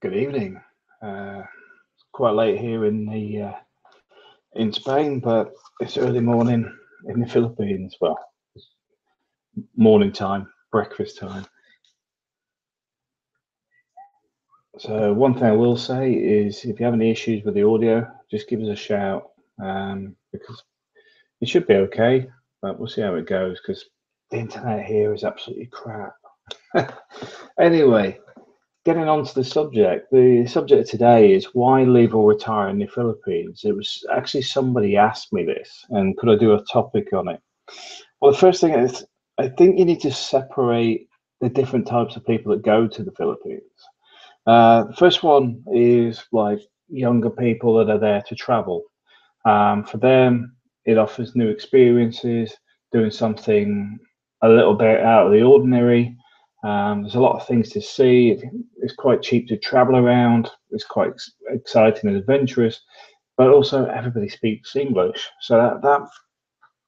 Good evening. Uh, it's quite late here in the uh, in Spain, but it's early morning in the Philippines. Well, morning time, breakfast time. So one thing I will say is, if you have any issues with the audio, just give us a shout um, because it should be okay. But we'll see how it goes because the internet here is absolutely crap. anyway, getting on to the subject, the subject today is why leave or retire in the Philippines. It was actually somebody asked me this, and could I do a topic on it? Well, the first thing is, I think you need to separate the different types of people that go to the Philippines. Uh, the first one is like younger people that are there to travel. Um, for them, it offers new experiences, doing something a little bit out of the ordinary. Um, there's a lot of things to see. It's quite cheap to travel around. It's quite exciting and adventurous, but also everybody speaks English, so that that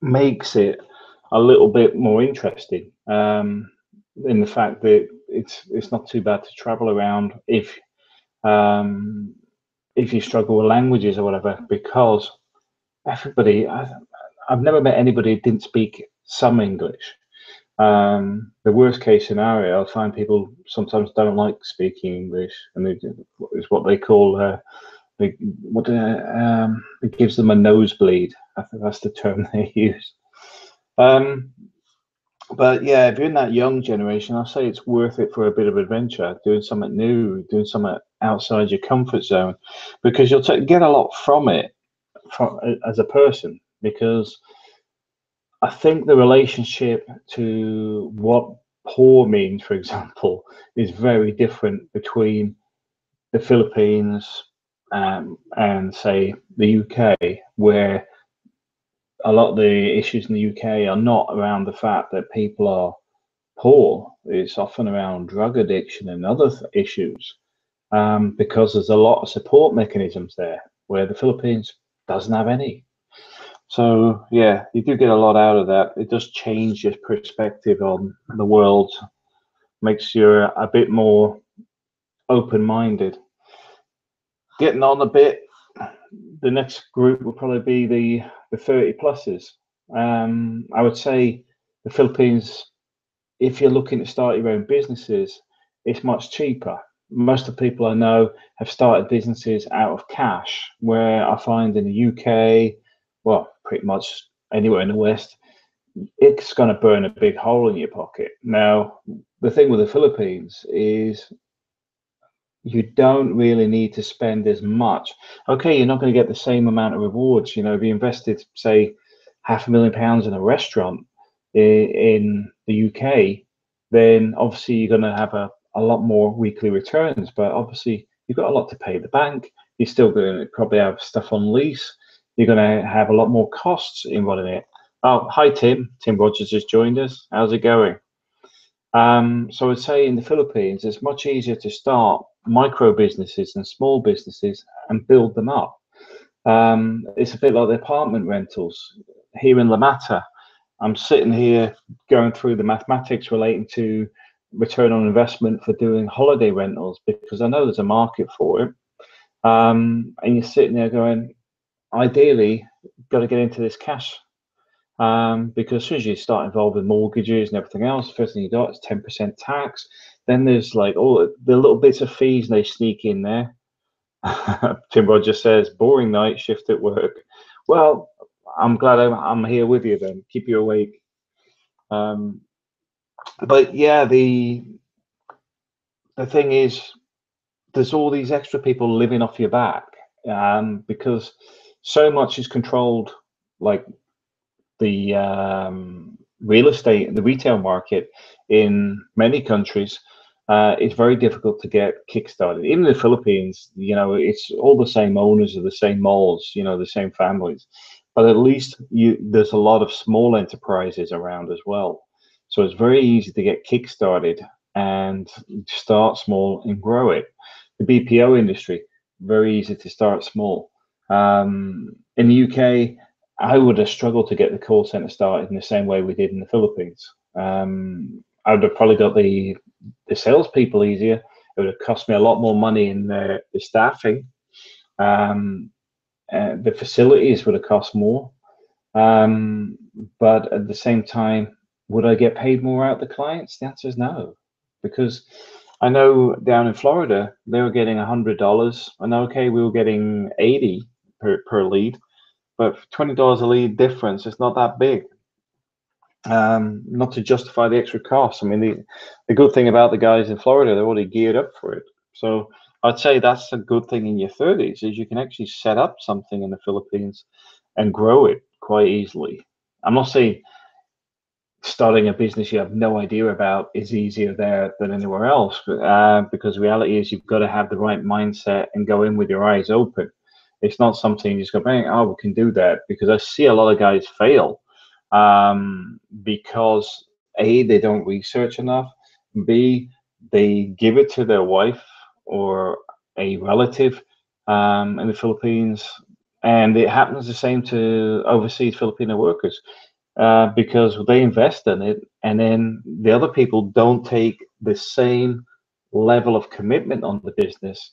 makes it a little bit more interesting. Um, in the fact that it's it's not too bad to travel around if um, if you struggle with languages or whatever, because everybody I, I've never met anybody who didn't speak some English. Um, the worst case scenario, I find people sometimes don't like speaking English, and it is what they call uh, they, what uh, um, it gives them a nosebleed. I think that's the term they use. Um, but yeah, if you're in that young generation, I'll say it's worth it for a bit of adventure, doing something new, doing something outside your comfort zone, because you'll get a lot from it from, as a person. Because I think the relationship to what poor means, for example, is very different between the Philippines um, and, say, the UK, where a lot of the issues in the UK are not around the fact that people are poor. It's often around drug addiction and other issues um, because there's a lot of support mechanisms there where the Philippines doesn't have any. So yeah, you do get a lot out of that. It does change your perspective on the world, makes you a bit more open-minded. Getting on a bit, the next group will probably be the the 30 pluses. Um, I would say the Philippines, if you're looking to start your own businesses, it's much cheaper. Most of the people I know have started businesses out of cash, where I find in the UK, well, pretty much anywhere in the West, it's going to burn a big hole in your pocket. Now, the thing with the Philippines is you don't really need to spend as much. Okay, you're not going to get the same amount of rewards. You know, if you invested, say, half a million pounds in a restaurant in, the UK, then obviously you're going to have a, a lot more weekly returns. But obviously, you've got a lot to pay the bank. You're still going to probably have stuff on lease you're going to have a lot more costs in running it. Oh, hi, Tim. Tim Rogers has joined us. How's it going? Um, so I'd say in the Philippines, it's much easier to start micro businesses and small businesses and build them up. Um, it's a bit like the apartment rentals here in La Mata. I'm sitting here going through the mathematics relating to return on investment for doing holiday rentals because I know there's a market for it. Um, and you're sitting there going, ideally got to get into this cash um, because as soon as you start involved with mortgages and everything else, first thing you got is 10% tax. Then there's like all the little bits of fees they sneak in there. Tim Rogers says, boring night shift at work. Well, I'm glad I'm, I'm here with you then. Keep you awake. Um, but yeah, the the thing is, there's all these extra people living off your back um, because so much is controlled, like the um, real estate, the retail market in many countries. Uh, it's very difficult to get kickstarted. Even the Philippines, you know, it's all the same owners of the same malls, you know, the same families. But at least you, there's a lot of small enterprises around as well. So it's very easy to get kickstarted and start small and grow it. The BPO industry, very easy to start small. Um, in the UK, I would have struggled to get the call center started in the same way we did in the Philippines. Um, I would have probably got the the salespeople easier, It would have cost me a lot more money in the, the staffing. Um, uh, the facilities would have cost more. Um, but at the same time, would I get paid more out the clients? The answer is no, because I know down in Florida they were getting a hundred dollars, and okay, we were getting eighty per per lead, but twenty dollars a lead difference is not that big. Um, not to justify the extra cost. I mean, the the good thing about the guys in Florida, they're already geared up for it. So I'd say that's a good thing in your 30s is you can actually set up something in the Philippines and grow it quite easily. I'm not saying starting a business you have no idea about is easier there than anywhere else, but, uh, because reality is you've got to have the right mindset and go in with your eyes open. It's not something you just go, bang, oh, we can do that. Because I see a lot of guys fail um, because A, they don't research enough, B, they give it to their wife or a relative um, in the Philippines and it happens the same to overseas Filipino workers uh, because they invest in it, and then the other people don't take the same level of commitment on the business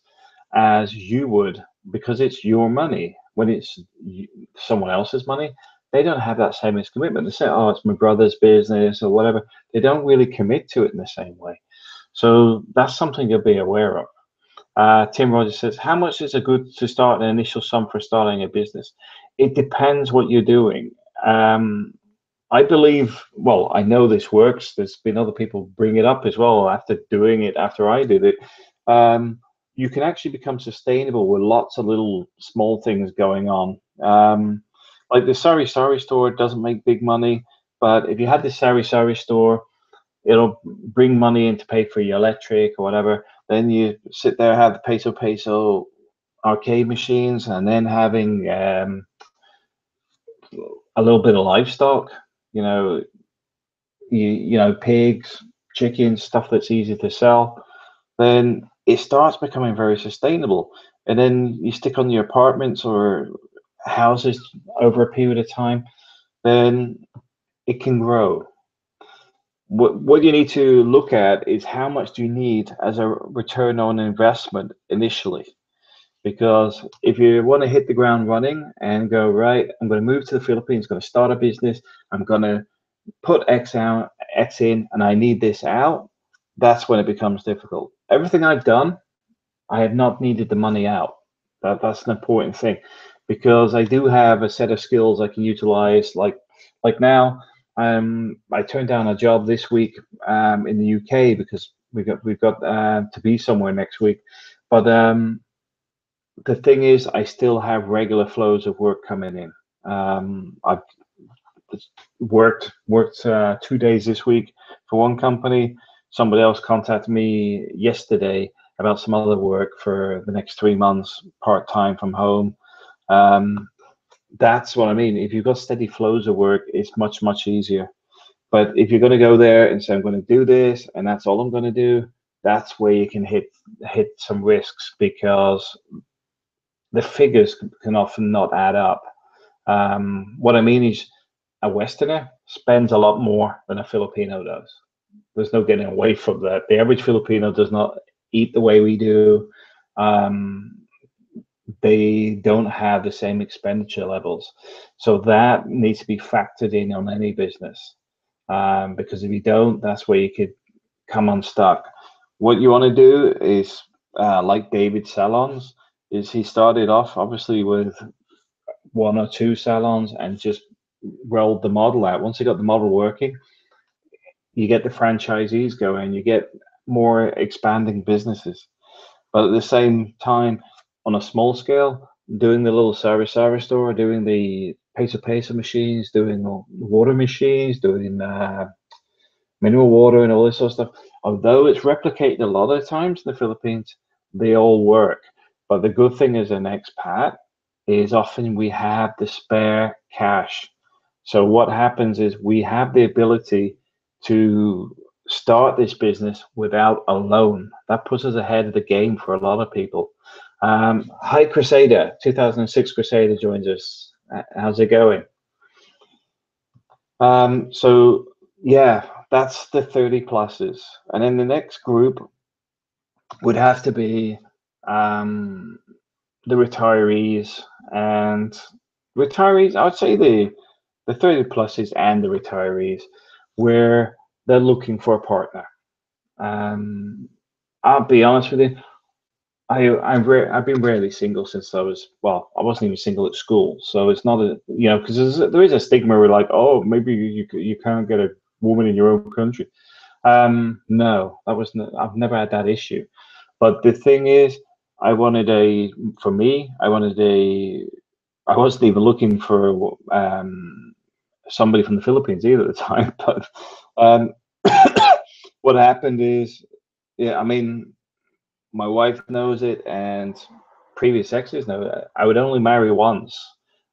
as you would because it's your money. When it's someone else's money, they don't have that same commitment. They say, "Oh, it's my brother's business" or whatever. They don't really commit to it in the same way. So that's something you'll be aware of. Uh, Tim Rogers says, How much is a good to start an initial sum for starting a business? It depends what you're doing. Um, I believe, well, I know this works. There's been other people bring it up as well after doing it, after I did it. Um, you can actually become sustainable with lots of little small things going on. Um, like the Sari Sari store doesn't make big money, but if you had the Sari Sari store, it'll bring money in to pay for your electric or whatever. Then you sit there, have the peso peso arcade machines, and then having um, a little bit of livestock. You know, you you know pigs, chickens, stuff that's easy to sell. Then it starts becoming very sustainable. And then you stick on your apartments or houses over a period of time, then it can grow what what you need to look at is how much do you need as a return on investment initially because if you want to hit the ground running and go right i'm going to move to the philippines going to start a business i'm going to put x out x in and i need this out that's when it becomes difficult everything i've done i have not needed the money out that, that's an important thing because i do have a set of skills i can utilize like like now um, I turned down a job this week um, in the UK because we got we've got uh, to be somewhere next week. But um, the thing is, I still have regular flows of work coming in. Um, I've worked worked uh, two days this week for one company. Somebody else contacted me yesterday about some other work for the next three months, part time from home. Um, that's what I mean. If you've got steady flows of work, it's much, much easier. But if you're going to go there and say, I'm going to do this and that's all I'm going to do, that's where you can hit hit some risks because the figures can often not add up. Um, what I mean is, a Westerner spends a lot more than a Filipino does. There's no getting away from that. The average Filipino does not eat the way we do. Um, they don't have the same expenditure levels. So that needs to be factored in on any business. Um, because if you don't, that's where you could come unstuck. What you want to do is, uh, like David Salons, is he started off obviously with one or two salons and just rolled the model out. Once he got the model working, you get the franchisees going, you get more expanding businesses. But at the same time, on a small scale, doing the little sari sari store, doing the peso peso machines, doing water machines, doing uh, mineral water and all this sort of stuff. Although it's replicated a lot of times in the Philippines, they all work. But the good thing as an expat is often we have the spare cash. So what happens is we have the ability to start this business without a loan. That puts us ahead of the game for a lot of people. Um, hi, Crusader, 2006 Crusader joins us. Uh, how's it going? Um, so, yeah, that's the 30 pluses. And then the next group would have to be um, the retirees and retirees. I would say the the 30 pluses and the retirees, where they're looking for a partner. Um, I'll be honest with you. I I'm re- I've been rarely single since I was well I wasn't even single at school so it's not a you know because there is a stigma where like oh maybe you you can't get a woman in your own country um no that was not, I've never had that issue but the thing is I wanted a for me I wanted a I wasn't even looking for um somebody from the Philippines either at the time but um what happened is yeah I mean my wife knows it, and previous exes know it. I would only marry once.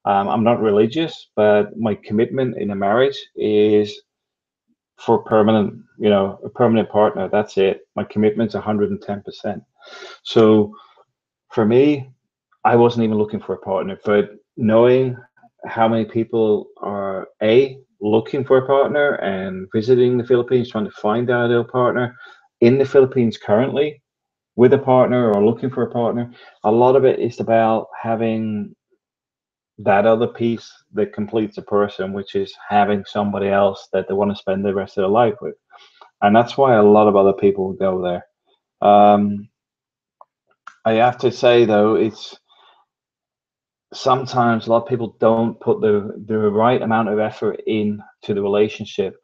Um, I'm not religious, but my commitment in a marriage is for permanent, you know, a permanent partner. That's it. My commitment's 110%. So for me, I wasn't even looking for a partner, but knowing how many people are a looking for a partner and visiting the Philippines, trying to find their ideal partner in the Philippines currently, with a partner or looking for a partner, a lot of it is about having that other piece that completes a person, which is having somebody else that they want to spend the rest of their life with. And that's why a lot of other people go there. Um, I have to say though, it's sometimes a lot of people don't put the the right amount of effort into the relationship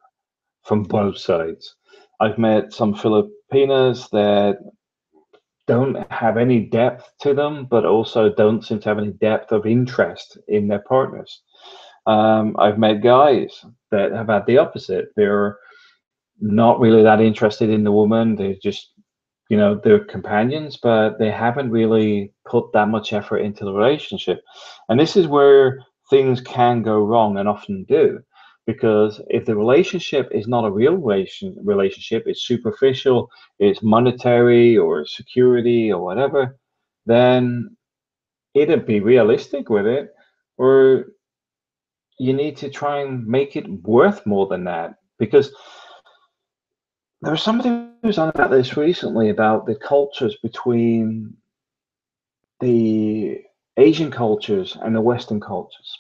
from both sides. I've met some Filipinas that don't have any depth to them, but also don't seem to have any depth of interest in their partners. Um, I've met guys that have had the opposite. They're not really that interested in the woman. They're just, you know, they're companions, but they haven't really put that much effort into the relationship. And this is where things can go wrong and often do because if the relationship is not a real relation, relationship, it's superficial, it's monetary or security or whatever, then it'd be realistic with it, or you need to try and make it worth more than that. Because there was somebody who was on about this recently about the cultures between the Asian cultures and the Western cultures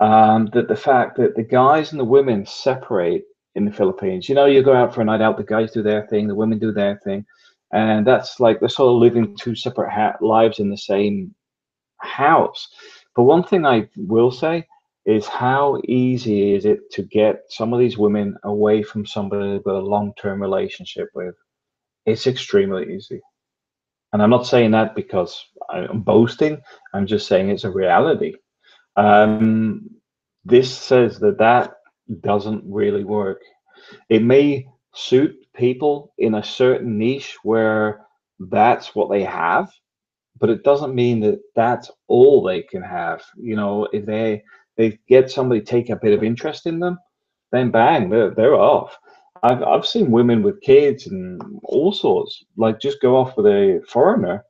um, that the fact that the guys and the women separate in the Philippines. You know, you go out for a night out, the guys do their thing, the women do their thing, and that's like they're sort of living two separate ha- lives in the same house. But one thing I will say is how easy is it to get some of these women away from somebody with a long-term relationship with? It's extremely easy. And I'm not saying that because I'm boasting. I'm just saying it's a reality. Um, this says that that doesn't really work. It may suit people in a certain niche where that's what they have, but it doesn't mean that that's all they can have. You know, if they they get somebody take a bit of interest in them, then bang, they're, they're off. I've I've seen women with kids and all sorts like just go off with a foreigner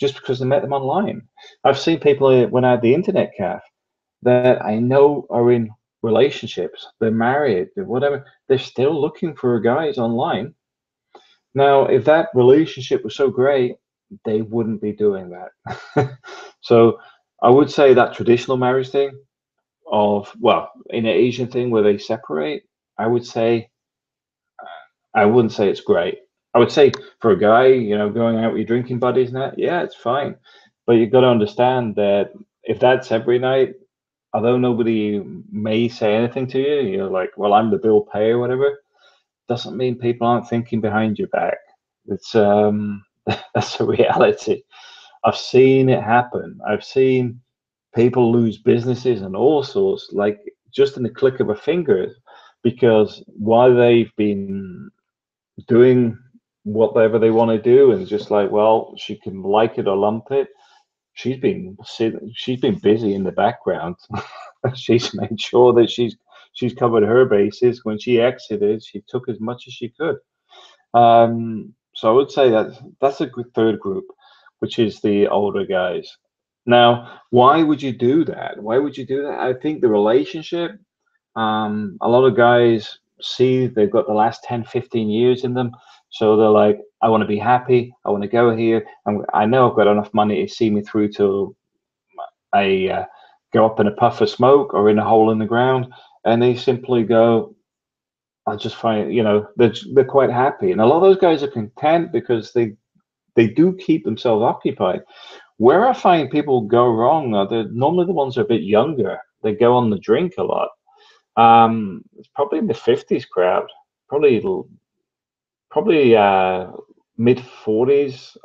just because they met them online. I've seen people when I had the internet cafe that I know are in relationships, they're married, they're whatever, they're still looking for guys online. Now, if that relationship was so great, they wouldn't be doing that. so I would say that traditional marriage thing of, well, in an Asian thing where they separate, I would say, I wouldn't say it's great. I would say for a guy, you know, going out with your drinking buddies and that, yeah, it's fine. But you've got to understand that if that's every night, although nobody may say anything to you, you're like, well, I'm the bill payer, whatever. Doesn't mean people aren't thinking behind your back. It's um, that's a reality. I've seen it happen. I've seen people lose businesses and all sorts, like just in the click of a finger, because while they've been doing whatever they want to do, and just like, well, she can like it or lump it, she's been she's been busy in the background. she's made sure that she's she's covered her bases. When she exited, she took as much as she could. Um, so I would say that that's a good third group, which is the older guys. Now, why would you do that? Why would you do that? I think the relationship, um, a lot of guys see they've got the last 10, 15 years in them. So they're like, I want to be happy. I want to go here. And I know I've got enough money to see me through till I uh, go up in a puff of smoke or in a hole in the ground. And they simply go, I just find, you know, they're, they're quite happy. And a lot of those guys are content because they they do keep themselves occupied. Where I find people go wrong are the normally the ones that are a bit younger. They go on the drink a lot. Um, it's probably in the fifties crowd, probably probably uh, mid forties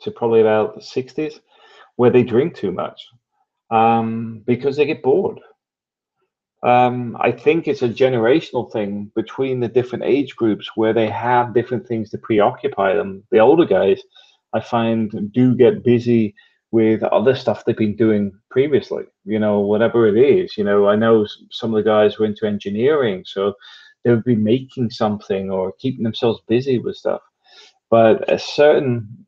to probably about the sixties, where they drink too much um, because they get bored. Um, I think it's a generational thing between the different age groups where they have different things to preoccupy them. The older guys, I find, do get busy with other stuff they've been doing previously, you know, whatever it is. You know, I know some of the guys were into engineering, so they would be making something or keeping themselves busy with stuff. But a certain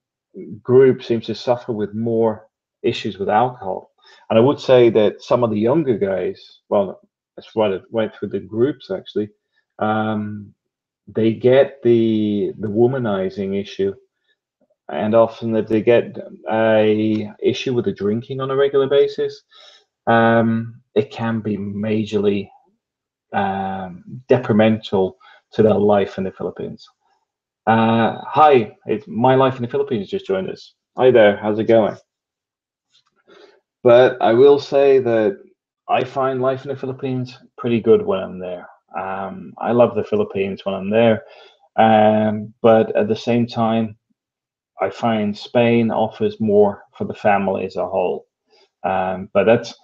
group seems to suffer with more issues with alcohol. And I would say that some of the younger guys, well, that's what it went through the groups actually. Um, they get the the womanizing issue, and often that they get a issue with the drinking on a regular basis. Um, it can be majorly um, detrimental to their life in the Philippines. Uh, hi, it's my life in the Philippines just joined us. Hi there, how's it going? But I will say that I find life in the Philippines pretty good when I'm there. Um, I love the Philippines when I'm there, um, but at the same time, I find Spain offers more for the family as a whole. Um, but that's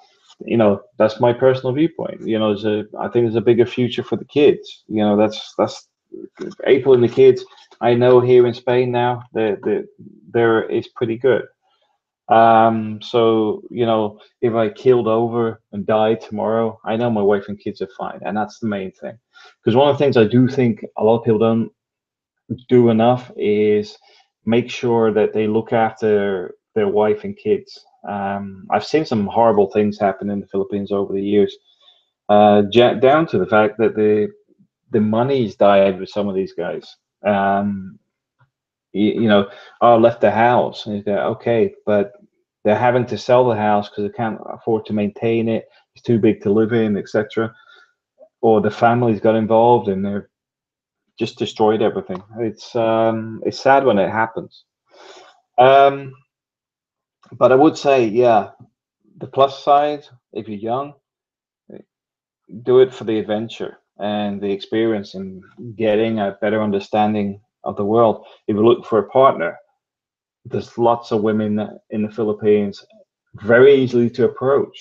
you know that's my personal viewpoint. You know, there's a I think there's a bigger future for the kids. You know, that's that's April and the kids. I know here in Spain now, that the there is pretty good. Um, so you know, if I killed over and died tomorrow, I know my wife and kids are fine, and that's the main thing. Because one of the things I do think a lot of people don't do enough is make sure that they look after their wife and kids. Um, I've seen some horrible things happen in the Philippines over the years, uh, down to the fact that the the money's died with some of these guys. Um, you, you know, oh, left the house. And go, okay, but they're having to sell the house because they can't afford to maintain it. It's too big to live in, etc. Or the families got involved and they're just destroyed everything. It's um, it's sad when it happens. Um, but I would say, yeah, the plus side, if you're young, do it for the adventure and the experience and getting a better understanding of the world. If you look for a partner, there's lots of women in the Philippines very easily to approach.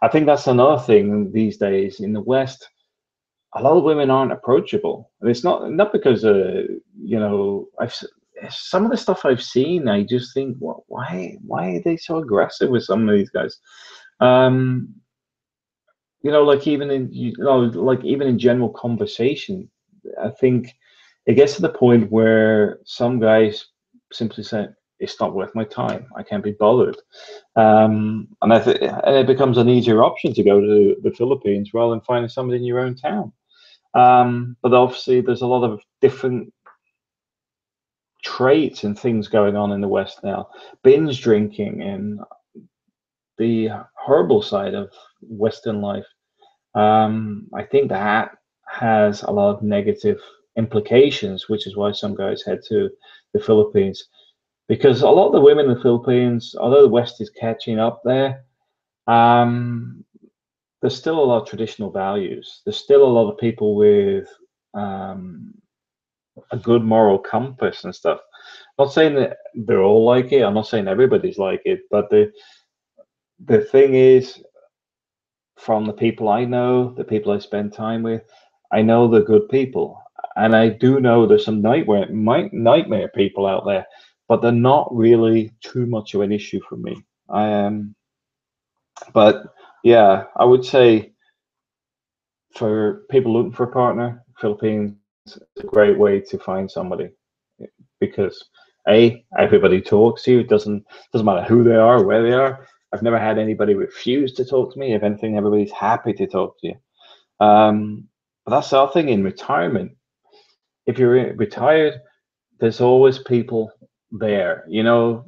I think that's another thing these days in the West. A lot of women aren't approachable, and it's not not because uh, you know I've some of the stuff I've seen. I just think, well, why why are they so aggressive with some of these guys? Um, you know, like even in you know, like even in general conversation, I think it gets to the point where some guys simply say, it's not worth my time. I can't be bothered. Um, and, I and it becomes an easier option to go to the Philippines rather than finding somebody in your own town. Um, but obviously, there's a lot of different traits and things going on in the West now. Binge drinking and the horrible side of Western life. Um, I think that has a lot of negative implications, which is why some guys head to the Philippines because a lot of the women in the Philippines, although the West is catching up there, um, there's still a lot of traditional values. There's still a lot of people with um, a good moral compass and stuff. I'm not saying that they're all like it. I'm not saying everybody's like it, but the the thing is, from the people I know, the people I spend time with, I know they're good people, and I do know there's some nightmare nightmare people out there but they're not really too much of an issue for me. Um, but yeah, I would say for people looking for a partner, Philippines is a great way to find somebody because a everybody talks to you. It doesn't doesn't matter who they are, where they are. I've never had anybody refuse to talk to me. If anything, everybody's happy to talk to you. Um, but that's the other thing in retirement. If you're retired, there's always people there. You know,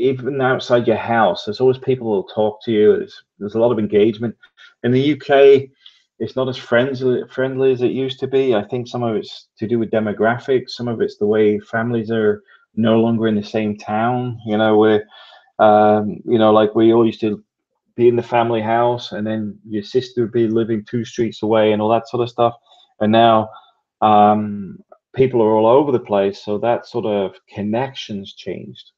even outside your house, there's always people who'll talk to you. There's, there's a lot of engagement. In the UK, it's not as friendly friendly as it used to be. I think some of it's to do with demographics. Some of it's the way families are no longer in the same town. You know, where um, you know, like we all used to be in the family house, and then your sister would be living two streets away, and all that sort of stuff. And now um, people are all over the place, so that sort of connections changed.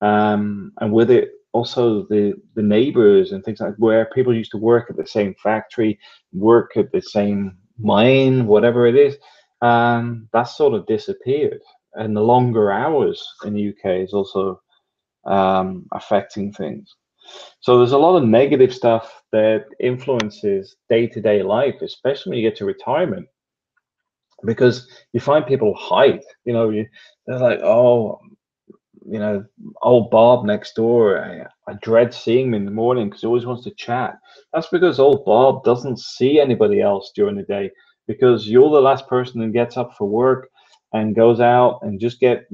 Um, and with it, also the the neighbors and things like where people used to work at the same factory, work at the same mine, whatever it is, um, that sort of disappeared. And the longer hours in the UK is also um, affecting things. So there's a lot of negative stuff that influences day-to-day life, especially when you get to retirement, because you find people hide. You know, you, they're like, oh, you know, old Bob next door, I, I dread seeing him in the morning because he always wants to chat. That's because old Bob doesn't see anybody else during the day because you're the last person that gets up for work and goes out and just get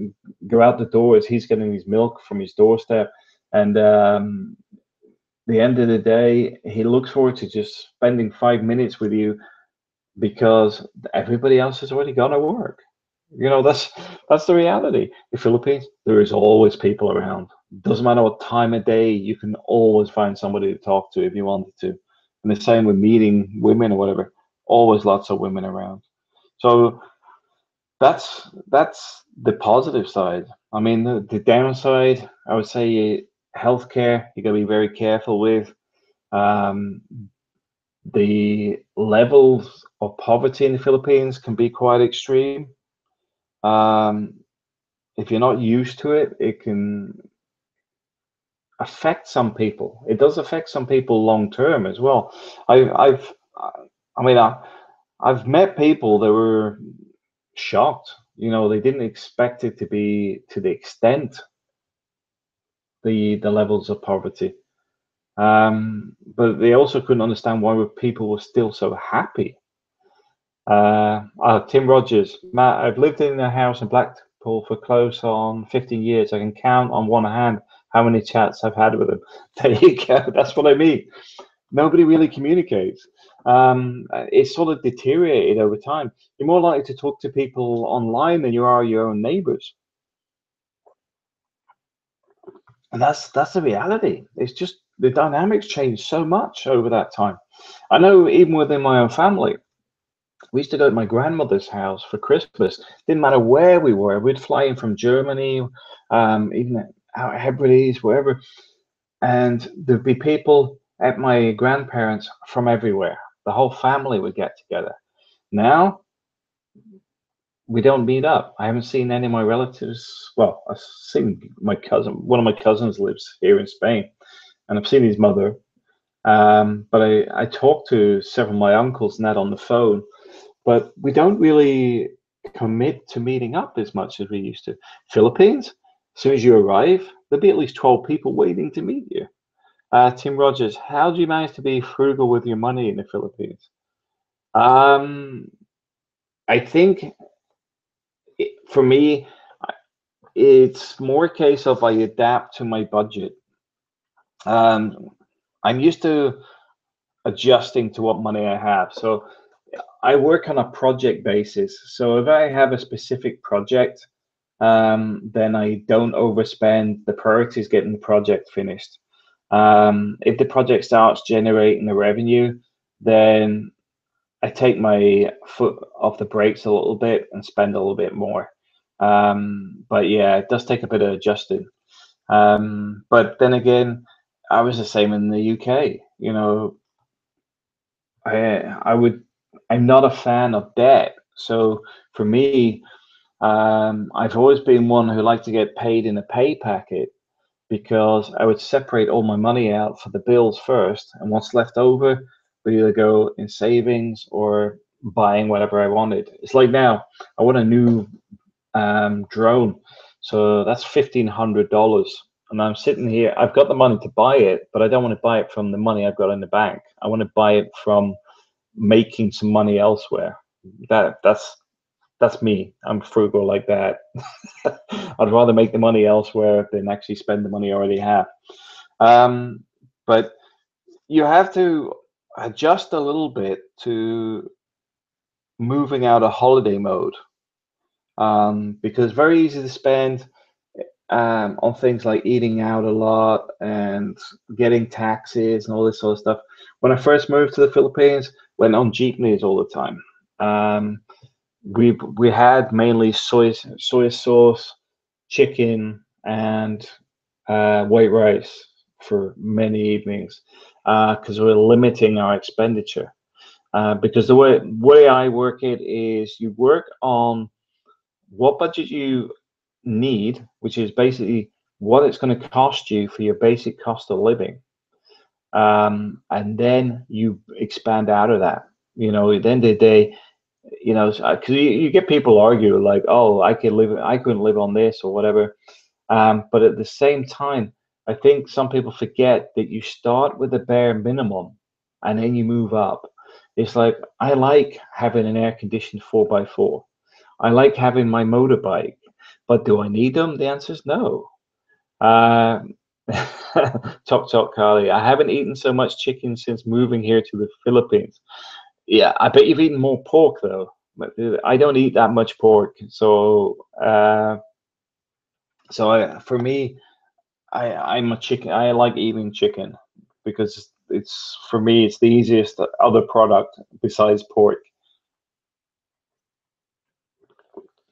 go out the door as he's getting his milk from his doorstep. And um, the end of the day, he looks forward to just spending five minutes with you because everybody else has already gone to work. You know, that's that's the reality. The Philippines, there is always people around. Doesn't matter what time of day, you can always find somebody to talk to if you wanted to. And the same with meeting women or whatever. Always lots of women around. So that's that's the positive side. I mean, the, the downside, I would say, healthcare. You got to be very careful with. Um, the levels of poverty in the Philippines can be quite extreme. Um, if you're not used to it, it can affect some people. It does affect some people long term as well. I, I've, I mean, I, I've met people that were shocked. You know, they didn't expect it to be to the extent the the levels of poverty. Um, but they also couldn't understand why people were still so happy. Uh, uh, Tim Rogers, Matt, I've lived in a house in Blackpool for close on 15 years. I can count on one hand how many chats I've had with them. There you go. That's what I mean. Nobody really communicates. Um, it's sort of deteriorated over time. You're more likely to talk to people online than you are your own neighbors. And that's that's the reality. It's just the dynamics changed so much over that time. I know even within my own family, we used to go to my grandmother's house for Christmas. Didn't matter where we were. We'd fly in from Germany, um, even out Hebrides, wherever, and there'd be people at my grandparents from everywhere. The whole family would get together. Now we don't meet up. I haven't seen any of my relatives. Well, I've seen my cousin. One of my cousins lives here in Spain, and I've seen his mother. Um, but I, I talked to several of my uncles and on the phone, but we don't really commit to meeting up as much as we used to. Philippines, as soon as you arrive, there'll be at least 12 people waiting to meet you. Uh, Tim Rogers, how do you manage to be frugal with your money in the Philippines? Um, I think it, for me, it's more a case of I adapt to my budget. Um, I'm used to adjusting to what money I have. So I work on a project basis. So if I have a specific project, um, then I don't overspend. The priority is getting the project finished. Um, if the project starts generating the revenue, then I take my foot off the brakes a little bit and spend a little bit more. Um, but yeah, it does take a bit of adjusting. Um, but then again, I was the same in the UK. You know, I I would I'm not a fan of debt. So for me, um, I've always been one who liked to get paid in a pay packet because I would separate all my money out for the bills first, and what's left over would either go in savings or buying whatever I wanted. It's like now I want a new um, drone, so that's fifteen hundred dollars, and I'm sitting here. I've got the money to buy it, but I don't want to buy it from the money I've got in the bank. I want to buy it from making some money elsewhere. That that's that's me. I'm frugal like that. I'd rather make the money elsewhere than actually spend the money I already have. Um, but you have to adjust a little bit to moving out of holiday mode um, because very easy to spend um, on things like eating out a lot and getting taxis and all this sort of stuff. When I first moved to the Philippines, went on jeepneys all the time. Um, we we had mainly soy soy sauce, chicken, and uh, white rice for many evenings because uh, we're limiting our expenditure. Uh, because the way way I work it is you work on what budget you need, which is basically what it's going to cost you for your basic cost of living, um, and then you expand out of that. You know, at the end of the day, you know, because you, you, get people argue like, "Oh, I could live, I couldn't live on this or whatever," um, but at the same time, I think some people forget that you start with the bare minimum and then you move up. It's like I like having an air conditioned four by four. I like having my motorbike, but do I need them? The answer is no. Uh, talk talk Carly. I haven't eaten so much chicken since moving here to the Philippines. Yeah, I bet you've eaten more pork though. But I don't eat that much pork, so uh, so I, for me, I I'm a chicken. I like eating chicken because it's for me it's the easiest other product besides pork.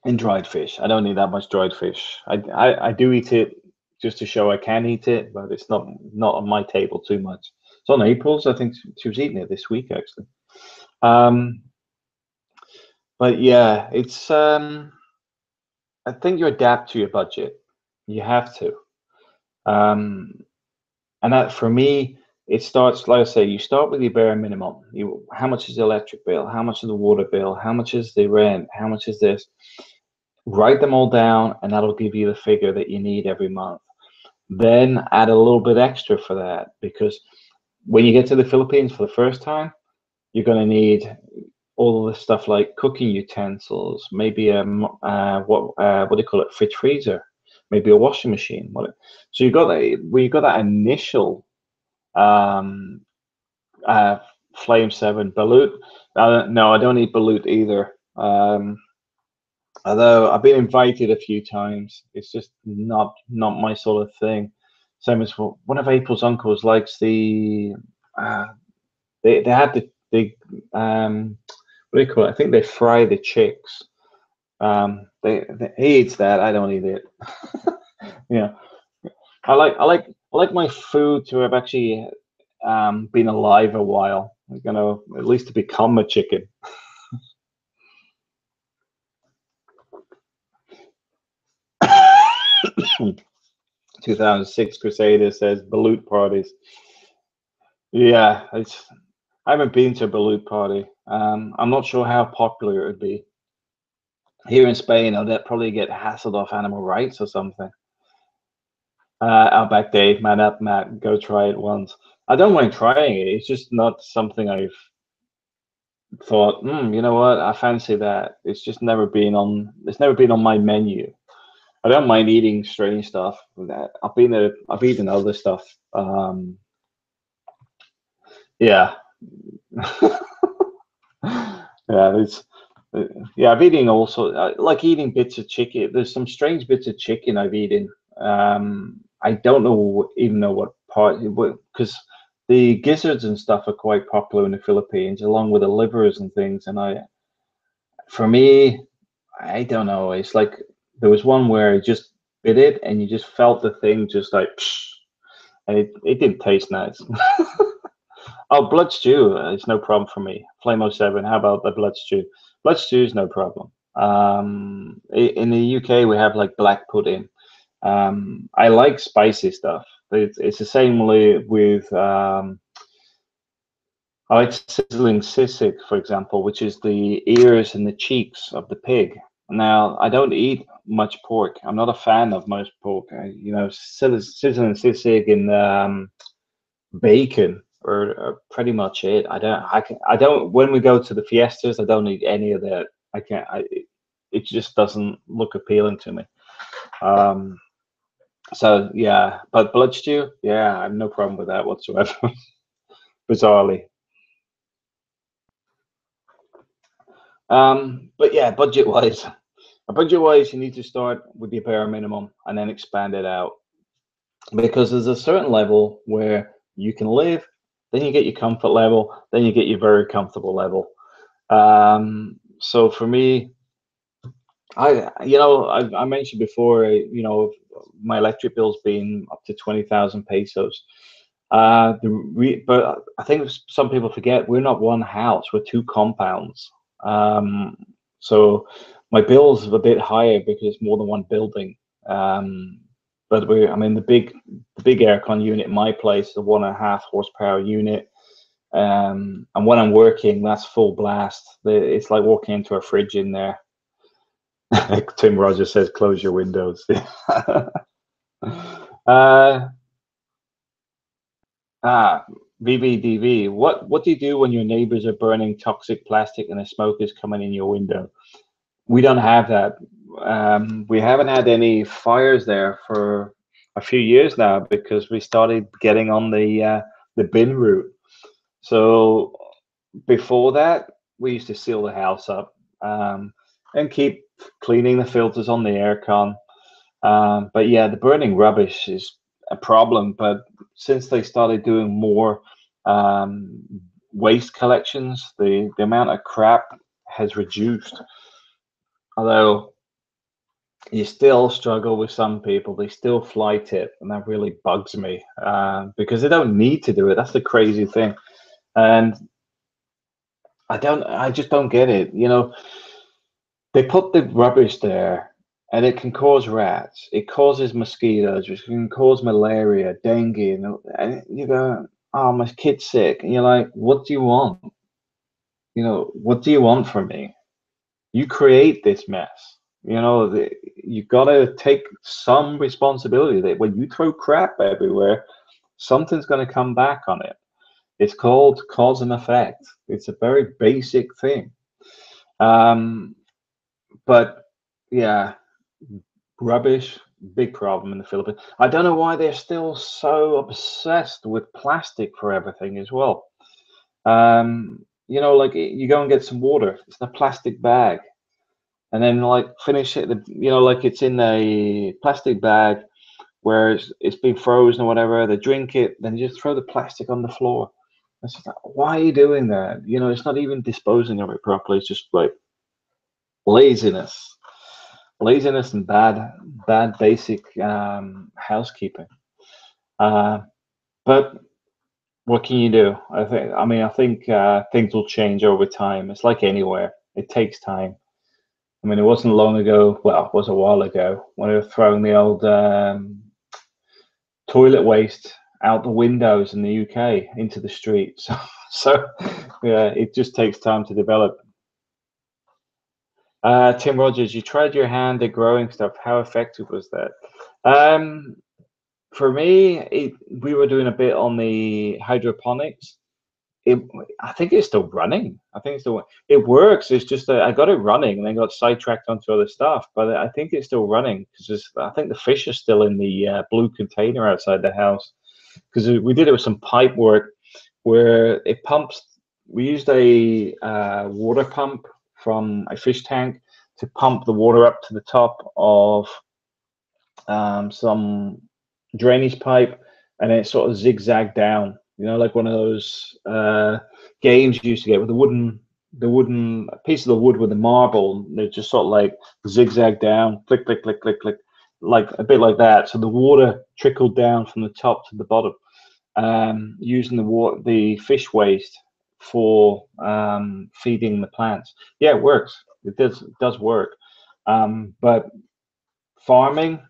And dried fish. I don't need that much dried fish. I, I I do eat it just to show I can eat it, but it's not not on my table too much. It's on April's. I think she was eating it this week actually. Um, but yeah, it's um, I think you adapt to your budget. You have to. Um, and that for me, it starts, like I say, you start with your bare minimum. You, how much is the electric bill? How much is the water bill? How much is the rent? How much is this? Write them all down, and that'll give you the figure that you need every month. Then add a little bit extra for that because when you get to the Philippines for the first time, you're going to need all the stuff like cooking utensils, maybe a uh, what uh, what do you call it, fridge freezer, maybe a washing machine. So you got that. Well, you got that initial um, uh, Flame Seven Balut. Uh, no, I don't eat Balut either. Um, although I've been invited a few times, it's just not not my sort of thing. Same as one of April's uncles likes the. Uh, they they had the the um, what do you call it? I think they fry the chicks. Um, they, they he eats that. I don't eat it. yeah, I like I like I like my food to have actually um, been alive a while. I'm gonna at least to become a chicken. 2006 Crusader says balut parties. Yeah, it's. I haven't been to a balut party. Um, I'm not sure how popular it would be here in Spain, I'll probably get hassled off animal rights or something. Uh, Outback Dave, man up, Matt, go try it once. I don't mind trying it. It's just not something I've thought. Mm, you know what? I fancy that. It's just never been on. It's never been on my menu. I don't mind eating strange stuff. I've been a, I've eaten other stuff. Um, yeah, yeah. It's yeah, I've eaten also like eating bits of chicken. There's some strange bits of chicken I've eaten. Um, I don't know even know what part because the gizzards and stuff are quite popular in the Philippines, along with the livers and things. And I, for me, I don't know. It's like there was one where I just bit it, and you just felt the thing just like, psh, and it, it didn't taste nice. oh, blood stew uh, no problem for me. Flame 07, how about the blood stew? blood stew is no problem. Um, in the UK, we have like black pudding. Um, I like spicy stuff. It's, it's the same with um, I like sizzling sisig, for example, which is the ears and the cheeks of the pig. Now, I don't eat much pork. I'm not a fan of most pork. I, you know, sizzling sisig and um, bacon are, pretty much it. I don't, I can, I don't. When we go to the fiestas, I don't need any of that. I can't. I, it just doesn't look appealing to me. Um, so yeah, but blood stew, yeah, I have no problem with that whatsoever. Bizarrely. Um, but yeah, budget wise, budget wise, you need to start with your bare minimum and then expand it out because there's a certain level where you can live, then you get your comfort level, then you get your very comfortable level. Um, so for me, I you know I, I mentioned before you know my electric bill's been up to twenty thousand pesos. Uh, the re, but I think some people forget we're not one house; we're two compounds. Um, so my bill's are a bit higher because it's more than one building. Um, but we, I mean, the big, the big aircon unit in my place is a one and a half horsepower unit. Um, and when I'm working, that's full blast. It's like walking into a fridge in there. Tim Rogers says, "Close your windows." uh, ah, VVDV. What what do you do when your neighbors are burning toxic plastic and the smoke is coming in your window? We don't have that. Um, we haven't had any fires there for a few years now because we started getting on the uh, the bin route. So before that, we used to seal the house up um, and keep cleaning the filters on the aircon. Um, but yeah, the burning rubbish is a problem. But since they started doing more um, waste collections, the, the amount of crap has reduced. Although you still struggle with some people, they still flight it, and that really bugs me uh, because they don't need to do it. That's the crazy thing, and I don't, I just don't get it. You know, they put the rubbish there and it can cause rats. It causes mosquitoes, which can cause malaria, dengue, and, and you go, "Oh, my kid's sick," and you're like, "What do you want? You know, what do you want from me? You create this mess. You know, the, you got to take some responsibility. That when you throw crap everywhere, something's going to come back on it. It's called cause and effect. It's a very basic thing. Um, but yeah, rubbish, big problem in the Philippines. I don't know why they're still so obsessed with plastic for everything as well. Um, you know, like you go and get some water, it's in a plastic bag, and then like finish it. You know, like it's in a plastic bag where it's, it's been frozen or whatever. They drink it, then you just throw the plastic on the floor. It's like, why are you doing that? You know, it's not even disposing of it properly. It's just like laziness, laziness and bad, bad basic um, housekeeping. Uh, but what can you do? I think. I mean, I think uh, things will change over time. It's like anywhere; it takes time. I mean, it wasn't long ago. Well, it was a while ago when they were throwing the old um, toilet waste out the windows in the UK into the streets. so, yeah, it just takes time to develop. Uh, Tim Rogers, you tried your hand at growing stuff. How effective was that? Um, for me, it, we were doing a bit on the hydroponics. It, I think it's still running. I think it's still it works. It's just that I got it running and then got sidetracked onto other stuff. But I think it's still running because I think the fish are still in the uh, blue container outside the house because we did it with some pipe work where it pumps. We used a uh, water pump from a fish tank to pump the water up to the top of um, some drainage pipe and it sort of zigzag down you know like one of those uh, games you used to get with the wooden the wooden piece of the wood with the marble they just sort of like zigzag down click click click click click like a bit like that so the water trickled down from the top to the bottom um, using the water the fish waste for um, feeding the plants. Yeah, it works. It does it does work. Um, but farming,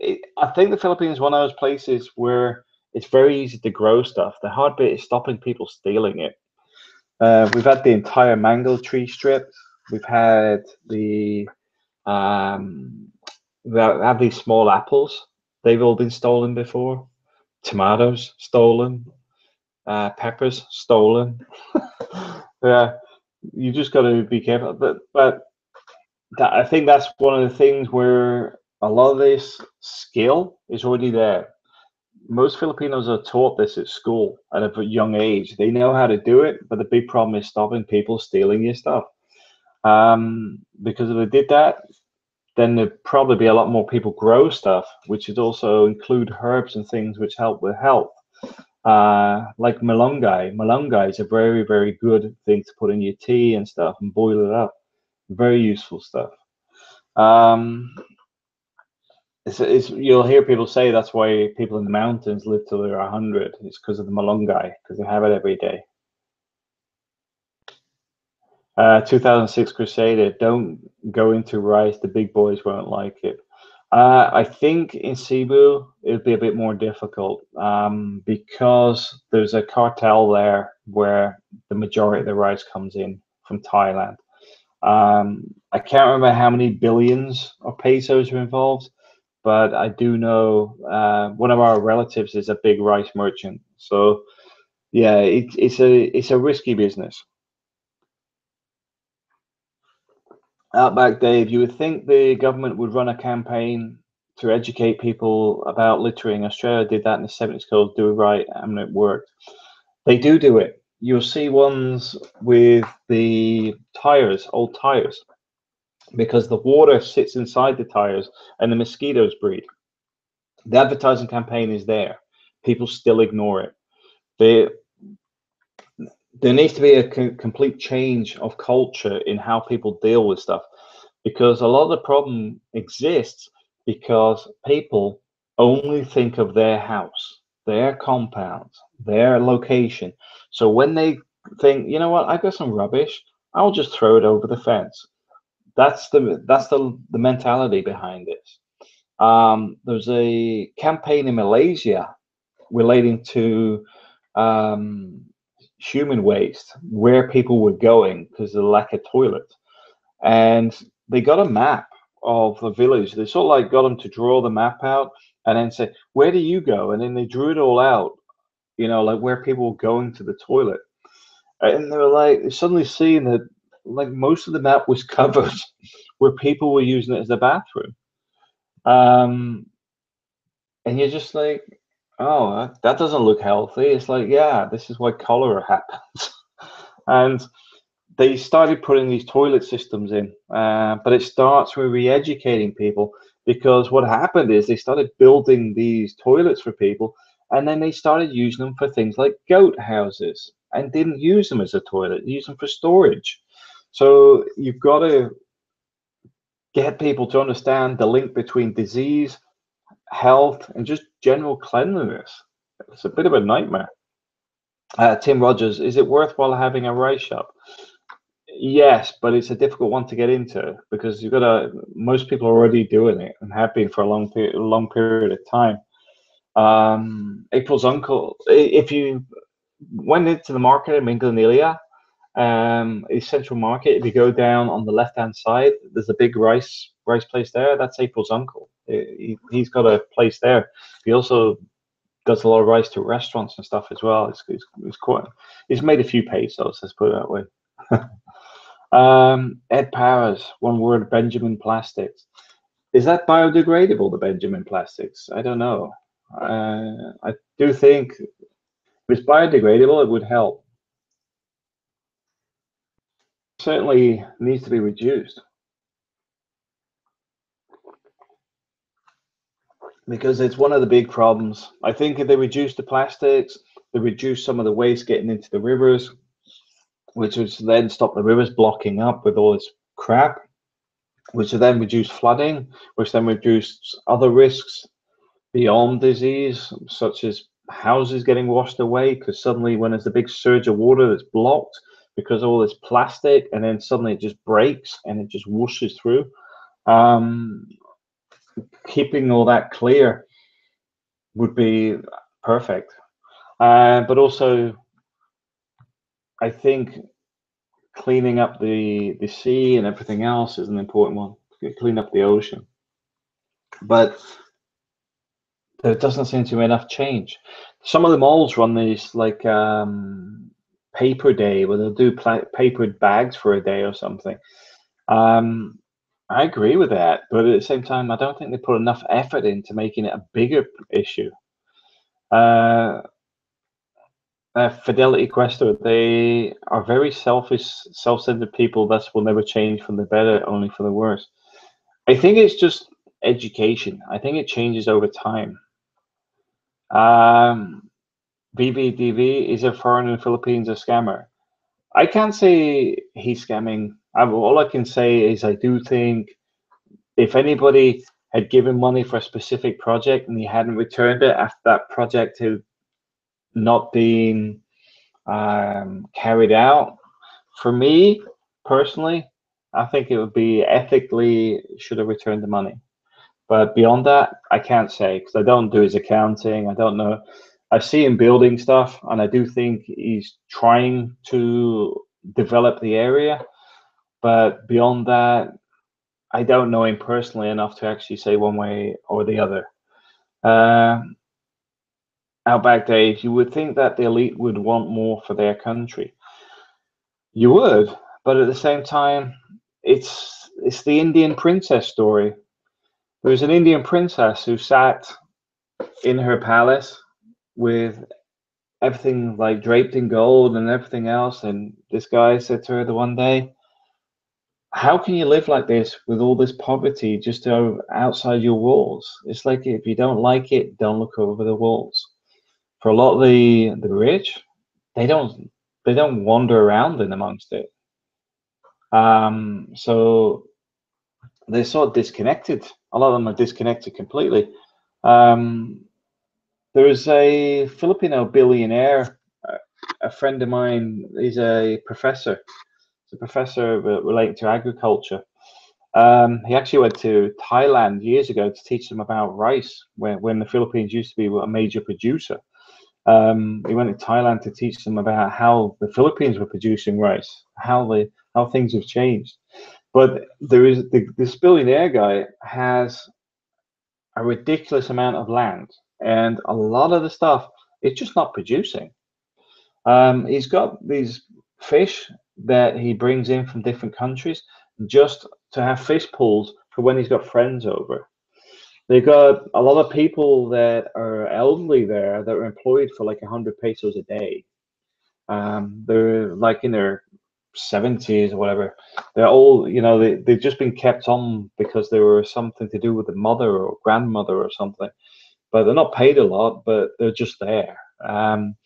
it, I think the Philippines is one of those places where it's very easy to grow stuff. The hard bit is stopping people stealing it. Uh, we've had the entire mango tree strip. We've had the um, have these small apples. They've all been stolen before. Tomatoes stolen uh, peppers stolen. yeah, you just got to be careful. But but that, I think that's one of the things where a lot of this skill is already there. Most Filipinos are taught this at school at a young age. They know how to do it, but the big problem is stopping people stealing your stuff. Um, because if they did that, then there'd probably be a lot more people grow stuff, which would also include herbs and things which help with health. Uh, like malunggay. Malunggay is a very, very good thing to put in your tea and stuff and boil it up. Very useful stuff. Um, it's, it's, you'll hear people say that's why people in the mountains live till they're 100. It's because of the malunggay, because they have it every day. Uh, 2006 Crusader, don't go into rice. The big boys won't like it. Uh, I think in Cebu it'd be a bit more difficult um, because there's a cartel there where the majority of the rice comes in from Thailand. Um, I can't remember how many billions of pesos are involved, but I do know uh, one of our relatives is a big rice merchant. So yeah, it, it's a it's a risky business. Outback Dave, you would think the government would run a campaign to educate people about littering. Australia did that in the 70s called Do It Right, and it worked. They do do it. You'll see ones with the tires, old tires, because the water sits inside the tires and the mosquitoes breed. The advertising campaign is there. People still ignore it. They there needs to be a co complete change of culture in how people deal with stuff because a lot of the problem exists because people only think of their house their compound their location so when they think you know what i got some rubbish i'll just throw it over the fence that's the that's the, the mentality behind this um, there's a campaign in malaysia relating to um, human waste, where people were going because of the lack of toilet. And they got a map of the village. They sort of like got them to draw the map out and then say, where do you go? And then they drew it all out, you know, like where people were going to the toilet. And they were like, suddenly seeing that like most of the map was covered where people were using it as a bathroom. Um, and you're just like, oh, that doesn't look healthy. It's like, yeah, this is why cholera happens. and they started putting these toilet systems in, uh, but it starts with re-educating people because what happened is they started building these toilets for people, and then they started using them for things like goat houses, and didn't use them as a toilet, use them for storage. So you've got to get people to understand the link between disease health, and just general cleanliness. It's a bit of a nightmare. Uh, Tim Rogers, is it worthwhile having a rice shop? Yes, but it's a difficult one to get into because you've got to. Most people are already doing it and have been for a long period, long period of time. Um, April's uncle, if you went into the market in Minglanilla, um, a central market, if you go down on the left hand side, there's a big rice rice place there. That's April's uncle. He, has got a place there. He also does a lot of rice to restaurants and stuff as well. It's, it's, it's quite. He's made a few pesos. Let's put it that way. um, Ed Powers, one word, Benjamin Plastics. Is that biodegradable? The Benjamin Plastics? I don't know. Uh, I do think if it's biodegradable, it would help. Certainly needs to be reduced. because it's one of the big problems. I think if they reduce the plastics, they reduce some of the waste getting into the rivers, which would then stop the rivers blocking up with all this crap, which would then reduce flooding, which then reduce other risks beyond disease, such as houses getting washed away, because suddenly when there's a big surge of water that's blocked because all this plastic, and then suddenly it just breaks and it just whooshes through. Um, keeping all that clear would be perfect. Uh, but also, I think cleaning up the the sea and everything else is an important one. Clean up the ocean, but there doesn't seem to be enough change. Some of the malls run these like um, paper day where they'll do papered bags for a day or something. Um, I agree with that, but at the same time, I don't think they put enough effort into making it a bigger issue. Uh, uh, Fidelity Questor, they are very selfish, self-centered people that will never change for the better, only for the worse. I think it's just education. I think it changes over time. Um, BBDV is a foreign in Philippines a scammer. I can't say he's scamming. I, all I can say is I do think if anybody had given money for a specific project and he hadn't returned it after that project had not been um, carried out, for me personally, I think it would be ethically should have returned the money. But beyond that, I can't say because I don't do his accounting. I don't know. I see him building stuff, and I do think he's trying to develop the area. But beyond that, I don't know him personally enough to actually say one way or the other. Uh, Outback Dave, you would think that the elite would want more for their country. You would, but at the same time, it's it's the Indian princess story. There was an Indian princess who sat in her palace with everything like draped in gold and everything else, and this guy said to her the one day, how can you live like this with all this poverty just outside your walls? It's like if you don't like it, don't look over the walls. For a lot of the the rich, they don't they don't wander around in amongst it. Um, so they're sort of disconnected. A lot of them are disconnected completely. Um, there is a Filipino billionaire, a friend of mine. He's a professor He's a professor relating to agriculture. Um, he actually went to Thailand years ago to teach them about rice when, when the Philippines used to be a major producer. Um, he went to Thailand to teach them about how the Philippines were producing rice, how the how things have changed. But there is the, this billionaire guy has a ridiculous amount of land, and a lot of the stuff it's just not producing. Um, he's got these fish that he brings in from different countries just to have fish pools for when he's got friends over. They've got a lot of people that are elderly there that are employed for like 100 pesos a day. Um, they're like in their 70s or whatever. They're all, you know, they, they've just been kept on because they were something to do with the mother or grandmother or something. But they're not paid a lot, but they're just there. Um,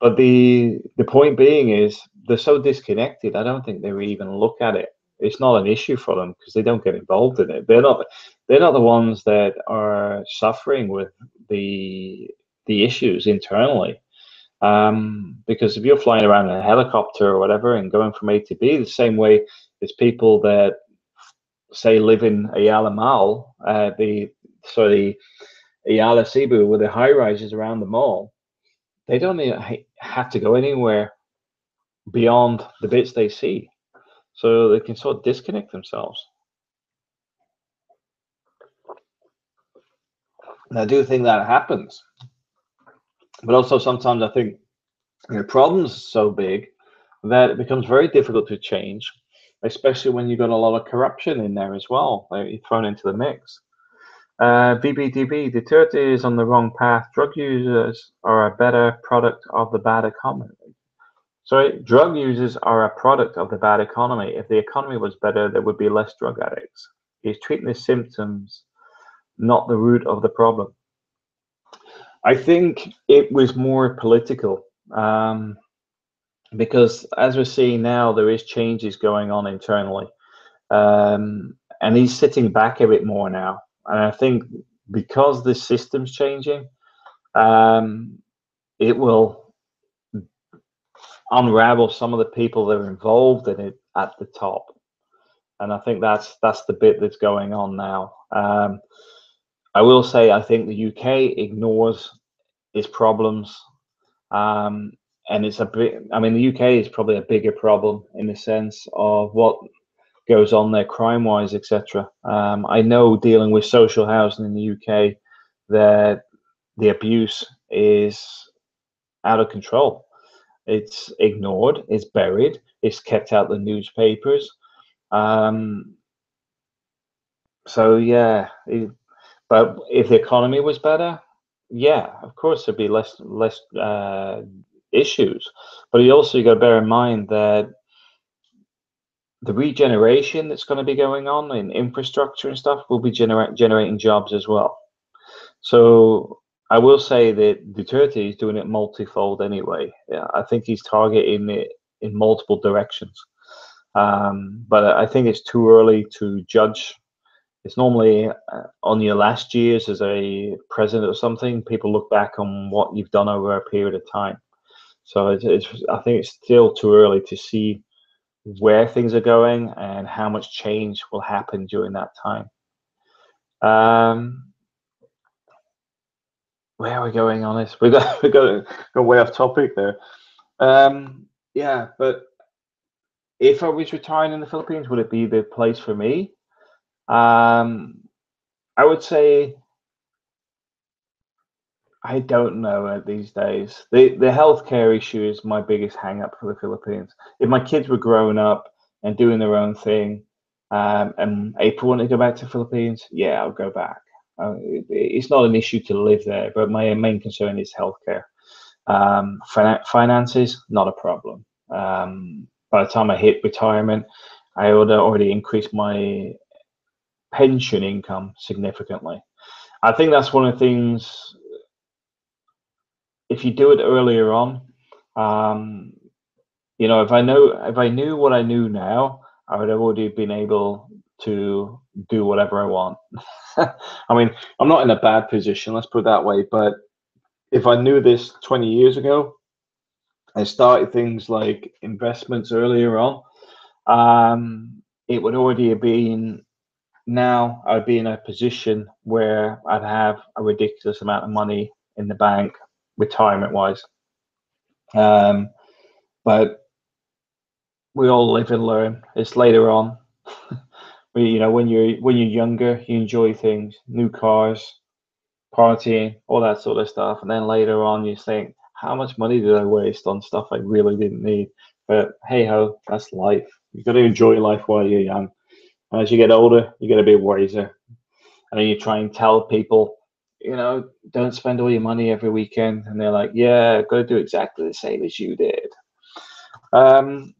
but the the point being is they're so disconnected. I don't think they even look at it. It's not an issue for them because they don't get involved in it. They're not they're not the ones that are suffering with the the issues internally. Um, because if you're flying around in a helicopter or whatever and going from A to B, the same way as people that say live in Ayala Mall, uh, the sorry, Ayala Cebu, with the high rises around the mall, they don't have to go anywhere beyond the bits they see. So they can sort of disconnect themselves. And I do think that happens. But also sometimes I think the problems so big that it becomes very difficult to change, especially when you've got a lot of corruption in there as well, like thrown into the mix. Uh, BBDB, Duterte is on the wrong path. Drug users are a better product of the bad economy. Sorry, drug users are a product of the bad economy. If the economy was better, there would be less drug addicts. He's treating the symptoms, not the root of the problem. I think it was more political um, because, as we're seeing now, there is changes going on internally, um, and he's sitting back a bit more now. And I think because the system's changing, um, it will unravel some of the people that are involved in it at the top. And I think that's that's the bit that's going on now. Um, I will say I think the UK ignores its problems, um, and it's a bit. I mean, the UK is probably a bigger problem in the sense of what goes on there crime wise, etc. Um, I know dealing with social housing in the UK that the abuse is out of control. It's ignored, it's buried, it's kept out the newspapers. Um, so yeah, it, but if the economy was better, yeah, of course there'd be less less uh, issues. But you also got to bear in mind that the regeneration that's going to be going on in infrastructure and stuff will be generating jobs as well. So I will say that Duterte is doing it multifold anyway. Yeah, I think he's targeting it in multiple directions. Um, but I think it's too early to judge. It's normally uh, on your last years as a president or something, people look back on what you've done over a period of time. So it's, it's I think it's still too early to see where things are going and how much change will happen during that time. Um, where are we going on this? We got we got go way off topic there. Um, yeah, but if I was retiring in the Philippines, would it be the place for me? Um, I would say I don't know these days. The the healthcare issue is my biggest hang up for the Philippines. If my kids were growing up and doing their own thing, um, and April wanted to go back to the Philippines, yeah, I'll go back. Uh, it, it's not an issue to live there, but my main concern is healthcare. Um, finances, not a problem. Um, by the time I hit retirement, I would already increased my pension income significantly. I think that's one of the things if you do it earlier on, um, you know, if I know if I knew what I knew now, I would have already been able to do whatever I want. I mean, I'm not in a bad position, let's put it that way. But if I knew this 20 years ago, I started things like investments earlier on, um, it would already have been now I'd be in a position where I'd have a ridiculous amount of money in the bank retirement wise. Um, but we all live and learn. It's later on. we, you know, when you're when you're younger, you enjoy things, new cars, partying, all that sort of stuff, and then later on, you think, how much money did I waste on stuff I really didn't need? But hey ho, that's life. You've got to enjoy life while you're young. And as you get older, you get a bit wiser, and then you try and tell people you know, don't spend all your money every weekend. And they're like, yeah, I've got to do exactly the same as you did. Um,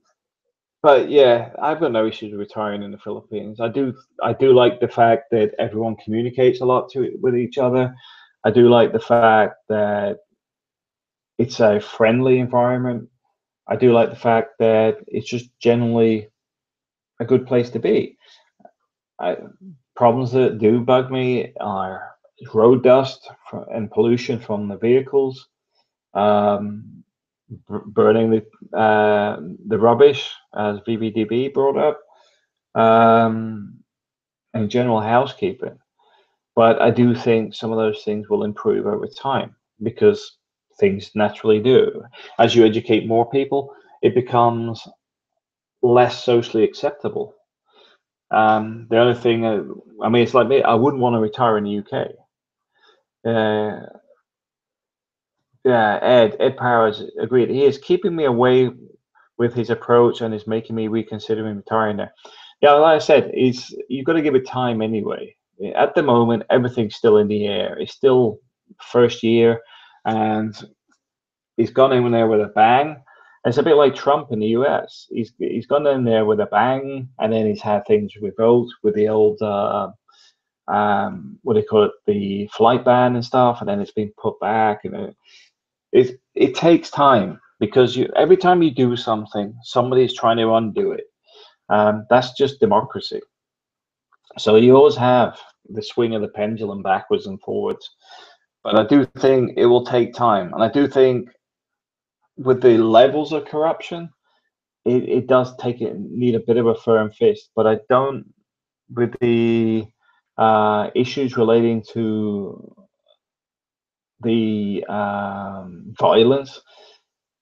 but yeah, I've got no issues with retiring in the Philippines. I do, I do like the fact that everyone communicates a lot to with each other. I do like the fact that it's a friendly environment. I do like the fact that it's just generally a good place to be. I, problems that do bug me are road dust and pollution from the vehicles, um, burning the uh, the rubbish, as VVDB brought up, um, and general housekeeping. But I do think some of those things will improve over time because things naturally do. As you educate more people, it becomes less socially acceptable. Um, the other thing, uh, I mean, it's like me, I wouldn't want to retire in the UK uh, yeah, Ed Ed Powers agreed. He is keeping me away with his approach and is making me reconsider retiring there. Yeah, like I said, is you've got to give it time anyway. At the moment, everything's still in the air. It's still first year, and he's gone in there with a bang. It's a bit like Trump in the U.S. He's he's gone in there with a bang, and then he's had things revoked with the old uh, um, what do you call it, the flight ban and stuff, and then it's been put back. And it, it, it takes time because you every time you do something, somebody is trying to undo it. Um, that's just democracy. So you always have the swing of the pendulum backwards and forwards. But I do think it will take time, and I do think with the levels of corruption, it, it does take it need a bit of a firm fist. But I don't with the uh, issues relating to the um, violence,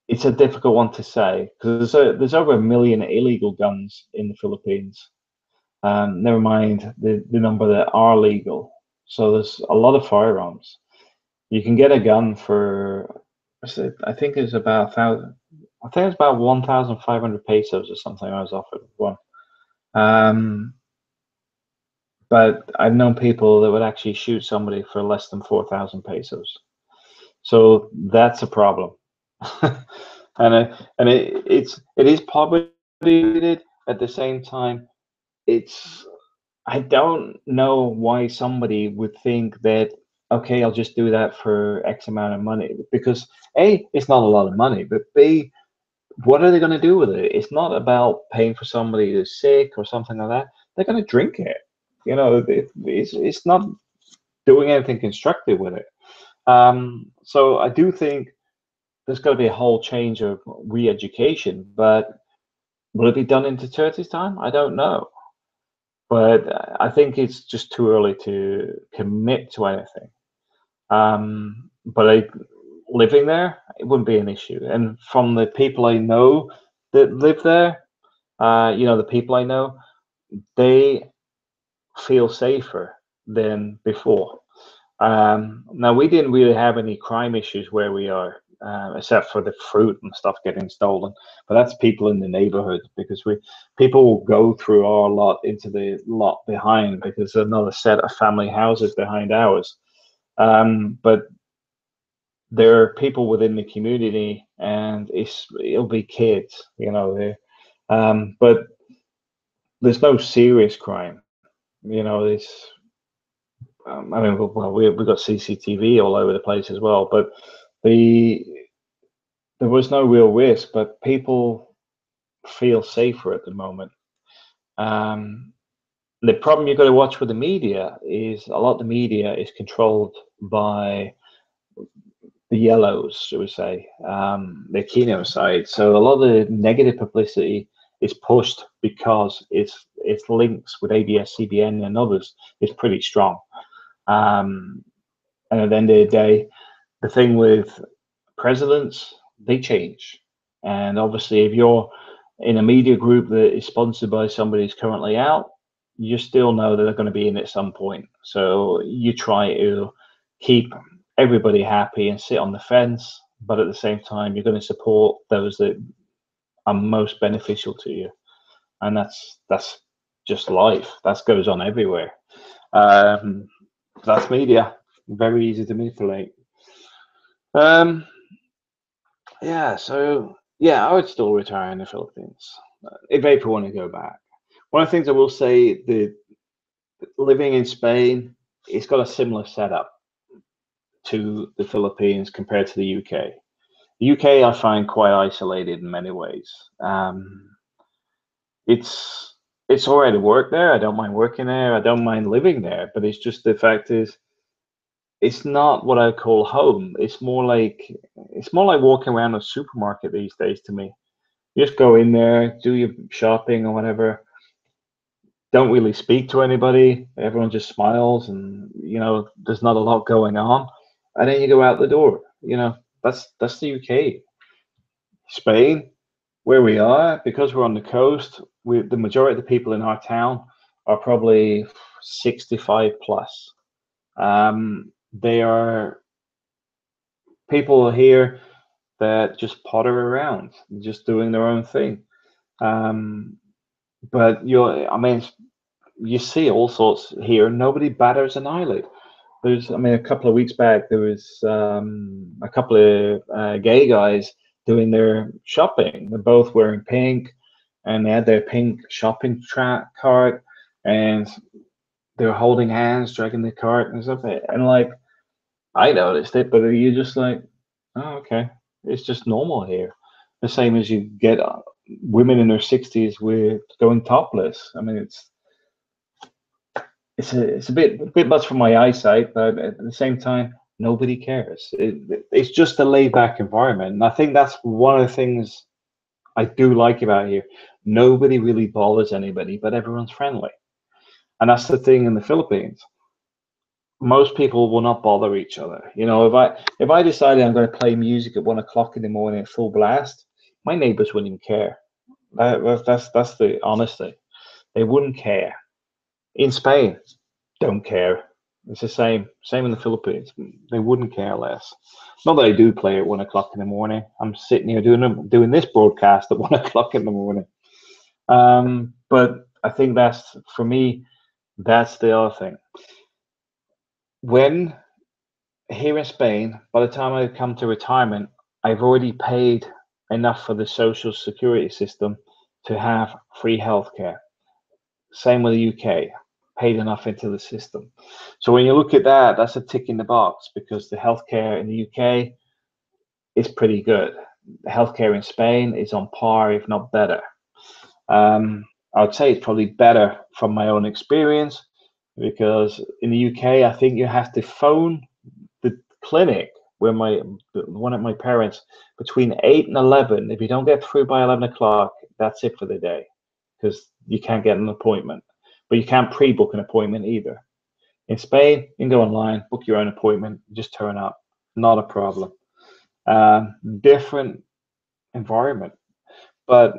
it's a difficult one to say because there's, there's over a million illegal guns in the Philippines. Um, never mind the, the number that are legal. So there's a lot of firearms. You can get a gun for, I think it's about thousand. I think it's about one thousand five hundred pesos or something. I was offered one. Um, but I've known people that would actually shoot somebody for less than four thousand pesos. So that's a problem, and it, and it, it's it is poverty at the same time. It's I don't know why somebody would think that okay, I'll just do that for X amount of money because a it's not a lot of money, but b what are they going to do with it? It's not about paying for somebody who's sick or something like that. They're going to drink it. You know, it, it's it's not doing anything constructive with it. Um, so I do think there's going to be a whole change of re-education, but will it be done into 30's time? I don't know. But I think it's just too early to commit to anything. Um, but I, living there, it wouldn't be an issue. And from the people I know that live there, uh, you know, the people I know, they feel safer than before. Um, now we didn't really have any crime issues where we are, uh, except for the fruit and stuff getting stolen. But that's people in the neighborhood because we people will go through our lot into the lot behind because there's another set of family houses behind ours. Um, but there are people within the community, and it's it'll be kids, you know. Um, but there's no serious crime, you know. It's um, I mean, well, we we've got CCTV all over the place as well, but the there was no real risk, but people feel safer at the moment. Um, the problem you've got to watch with the media is a lot of the media is controlled by the yellows, should we say, um, the Aquino side. So a lot of the negative publicity is pushed because its its links with ABS, CBN, and others is pretty strong. Um, and at the end of the day, the thing with presidents, they change. And obviously, if you're in a media group that is sponsored by somebody who's currently out, you still know that they're going to be in at some point. So you try to keep everybody happy and sit on the fence, but at the same time, you're going to support those that are most beneficial to you. And that's that's just life. That goes on everywhere. Um, that's media. Very easy to manipulate. Um, yeah, so yeah, I would still retire in the Philippines if people want to go back. One of the things I will say, the living in Spain, it's got a similar setup to the Philippines compared to the UK. UK I find quite isolated in many ways. Um, it's it's already work there. I don't mind working there. I don't mind living there. But it's just the fact is, it's not what I call home. It's more like it's more like walking around a supermarket these days to me. You just go in there, do your shopping or whatever. Don't really speak to anybody. Everyone just smiles, and you know there's not a lot going on. And then you go out the door. You know that's that's the UK. Spain, where we are, because we're on the coast, we the majority of the people in our town are probably 65 plus. Um, they are people here that just potter around, just doing their own thing. Um, but you're, I mean, you see all sorts here. Nobody batters an eyelid. There's, I mean, a couple of weeks back, there was um, a couple of uh, gay guys doing their shopping. They're both wearing pink, and they had their pink shopping track cart, and they were holding hands, dragging the cart and stuff. And like, I noticed it, but you're just like, oh, okay, it's just normal here. The same as you get uh, women in their sixties with going topless. I mean, it's it's a it's a bit a bit much for my eyesight, but at the same time, nobody cares. It, it's just a laid back environment, and I think that's one of the things I do like about here. Nobody really bothers anybody, but everyone's friendly, and that's the thing in the Philippines. Most people will not bother each other. You know, if I if I decided I'm going to play music at one o'clock in the morning at full blast, my neighbors wouldn't even care. That, that's that's the honesty. They wouldn't care. In Spain, don't care it's the same, same in the Philippines. They wouldn't care less. Not that I do play at one o'clock in the morning. I'm sitting here doing doing this broadcast at one o'clock in the morning. Um, but I think that's for me That's the other thing. When here in Spain, by the time I come to retirement, I've already paid enough for the social security system to have free healthcare. Same with the UK, paid enough into the system. So when you look at that, that's a tick in the box because the healthcare in the UK is pretty good. The healthcare in Spain is on par, if not better. Um, I would say it's probably better from my own experience because in the UK, I think you have to phone the clinic where my one of my parents between eight and eleven. If you don't get through by eleven o'clock, that's it for the day because you can't get an appointment. But you can't pre-book an appointment either. In Spain, you can go online, book your own appointment, just turn up. Not a problem. Um, different environment, but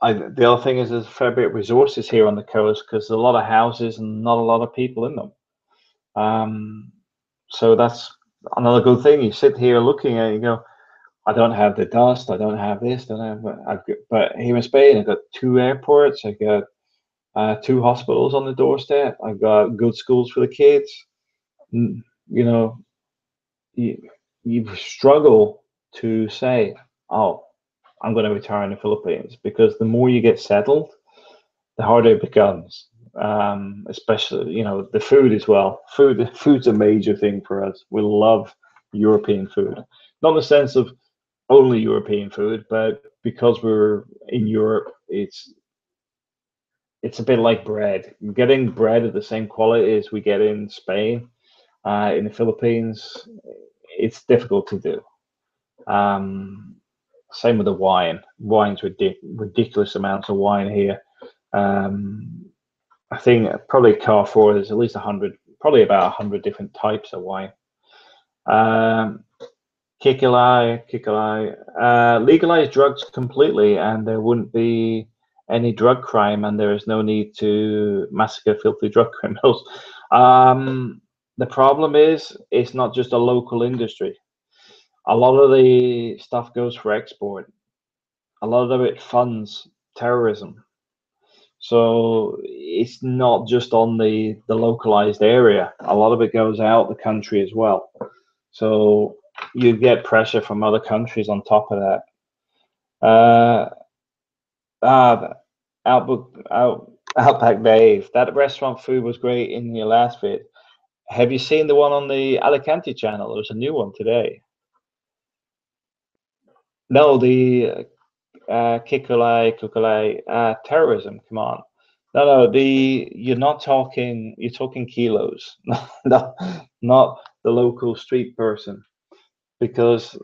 I, the other thing is there's a fair bit of resources here on the coast because there's a lot of houses and not a lot of people in them. Um, so that's another good thing. You sit here looking at it, you go, I don't have the dust, I don't have this, I don't have, I've got, but here in Spain, I've got two airports, I've got uh, two hospitals on the doorstep, I've got good schools for the kids. You know, you, you struggle to say, oh, I'm going to retire in the Philippines because the more you get settled, the harder it becomes. Um, especially, you know, the food as well. Food, food's a major thing for us. We love European food, not in the sense of only European food, but because we're in Europe, it's it's a bit like bread. Getting bread of the same quality as we get in Spain, uh, in the Philippines, it's difficult to do. Um, same with the wine. Wine's ridic- ridiculous amounts of wine here. Um, I think probably Carrefour there's at least hundred, probably about hundred different types of wine. Um, Kikilai, Kikilai, uh, legalize drugs completely, and there wouldn't be any drug crime, and there is no need to massacre filthy drug criminals. Um, the problem is, it's not just a local industry a lot of the stuff goes for export. A lot of it funds terrorism. So it's not just on the, the localized area. A lot of it goes out the country as well. So you get pressure from other countries on top of that. Uh, ah, Outback, Out, Outback Dave, that restaurant food was great in your last bit. Have you seen the one on the Alicante channel? There was a new one today. No, the uh, Kikulai, Kukulai, uh, terrorism. Come on. No, no, the you're not talking. You're talking kilos, not not the local street person, because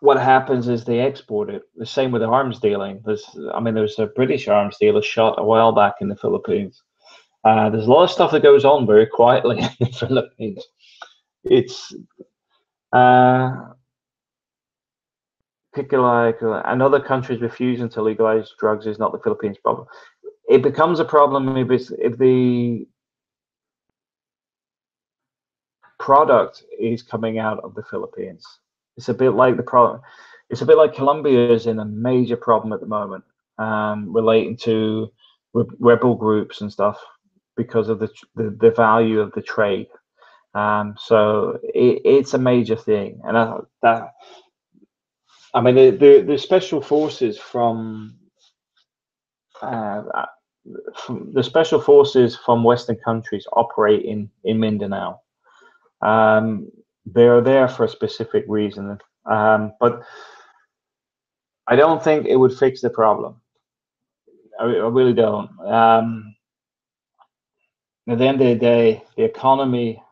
what happens is they export it. The same with the arms dealing. There's, I mean, there's a British arms dealer shot a while back in the Philippines. Uh, there's a lot of stuff that goes on very quietly in the Philippines. It's uh, like and other countries refusing to legalize drugs is not the Philippines' problem. It becomes a problem if, it's if the product is coming out of the Philippines. It's a bit like the problem. It's a bit like Colombia is in a major problem at the moment, um, relating to re rebel groups and stuff because of the the, the value of the trade. Um, so it, it's a major thing, and I, that I mean, the, the, the special forces from, uh, the special forces from Western countries operate in in Mindanao. Um, they are there for a specific reason, um, but I don't think it would fix the problem. I, I really don't. Um, at the end of the day, the economy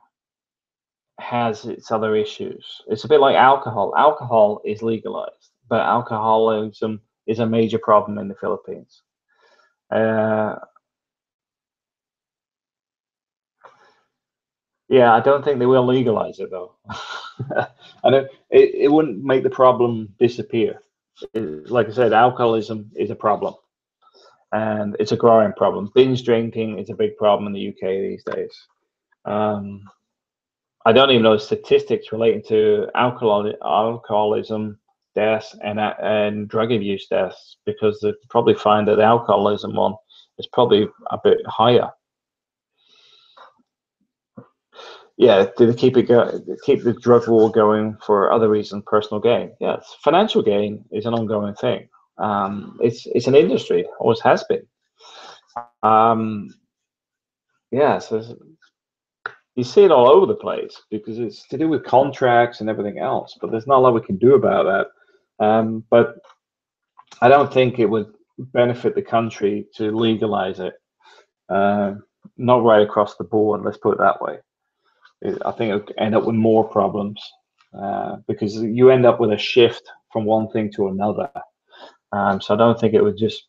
has its other issues. It's a bit like alcohol. Alcohol is legalized, but alcoholism is a major problem in the Philippines. Uh, yeah, I don't think they will legalize it though. and it, it, wouldn't make the problem disappear. It, like I said, alcoholism is a problem and it's a growing problem. Binge drinking is a big problem in the UK these days. Um, I don't even know statistics relating to alcohol, alcoholism deaths and and drug abuse deaths because they probably find that the alcoholism one is probably a bit higher. Yeah, they keep it go, keep the drug war going for other reasons, personal gain? Yes, financial gain is an ongoing thing. Um, it's it's an industry, always has been. Um, yeah, so you see it all over the place because it's to do with contracts and everything else. But there's not a lot we can do about that. Um, but I don't think it would benefit the country to legalize it. Uh, not right across the board. Let's put it that way. I think it would end up with more problems uh, because you end up with a shift from one thing to another. Um, so I don't think it would just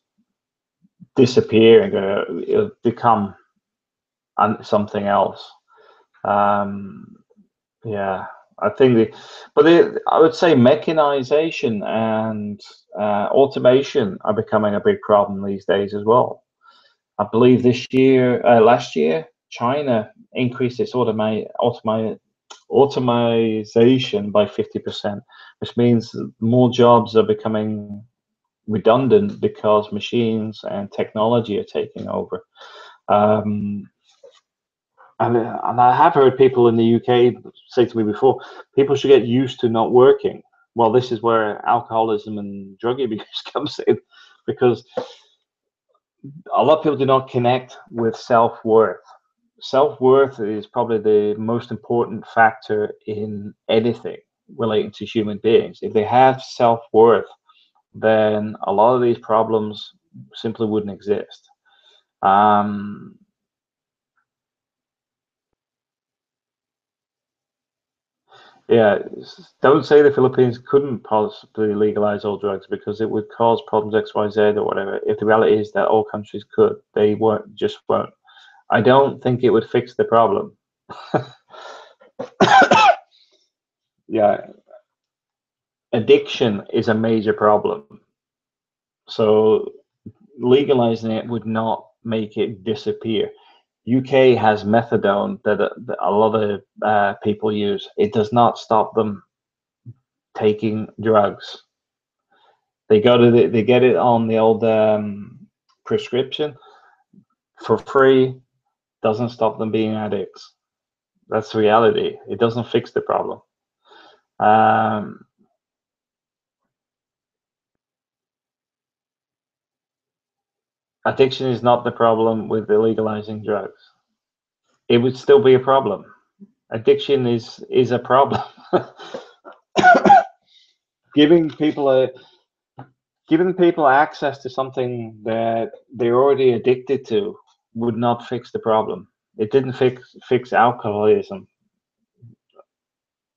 disappear and go, it'll become something else. Um, yeah, I think the, but the, I would say mechanization and uh, automation are becoming a big problem these days as well. I believe this year, uh, last year, China increased its automate, automation by 50%, which means more jobs are becoming redundant because machines and technology are taking over. Um, and, and I have heard people in the UK say to me before, people should get used to not working. Well, this is where alcoholism and drug abuse comes in, because a lot of people do not connect with self worth. Self worth is probably the most important factor in anything relating to human beings. If they have self worth, then a lot of these problems simply wouldn't exist. Um, yeah, don't say the Philippines couldn't possibly legalize all drugs because it would cause problems X, Y, Z or whatever. If the reality is that all countries could, they won't, just won't. I don't think it would fix the problem. yeah, addiction is a major problem. So legalizing it would not make it disappear. UK has methadone that, uh, that a lot of uh, people use. It does not stop them taking drugs. They go to the, they get it on the old um, prescription for free. Doesn't stop them being addicts. That's reality. It doesn't fix the problem. Um, addiction is not the problem with legalizing drugs. It would still be a problem. Addiction is is a problem. giving people a giving people access to something that they're already addicted to would not fix the problem. It didn't fix fix alcoholism.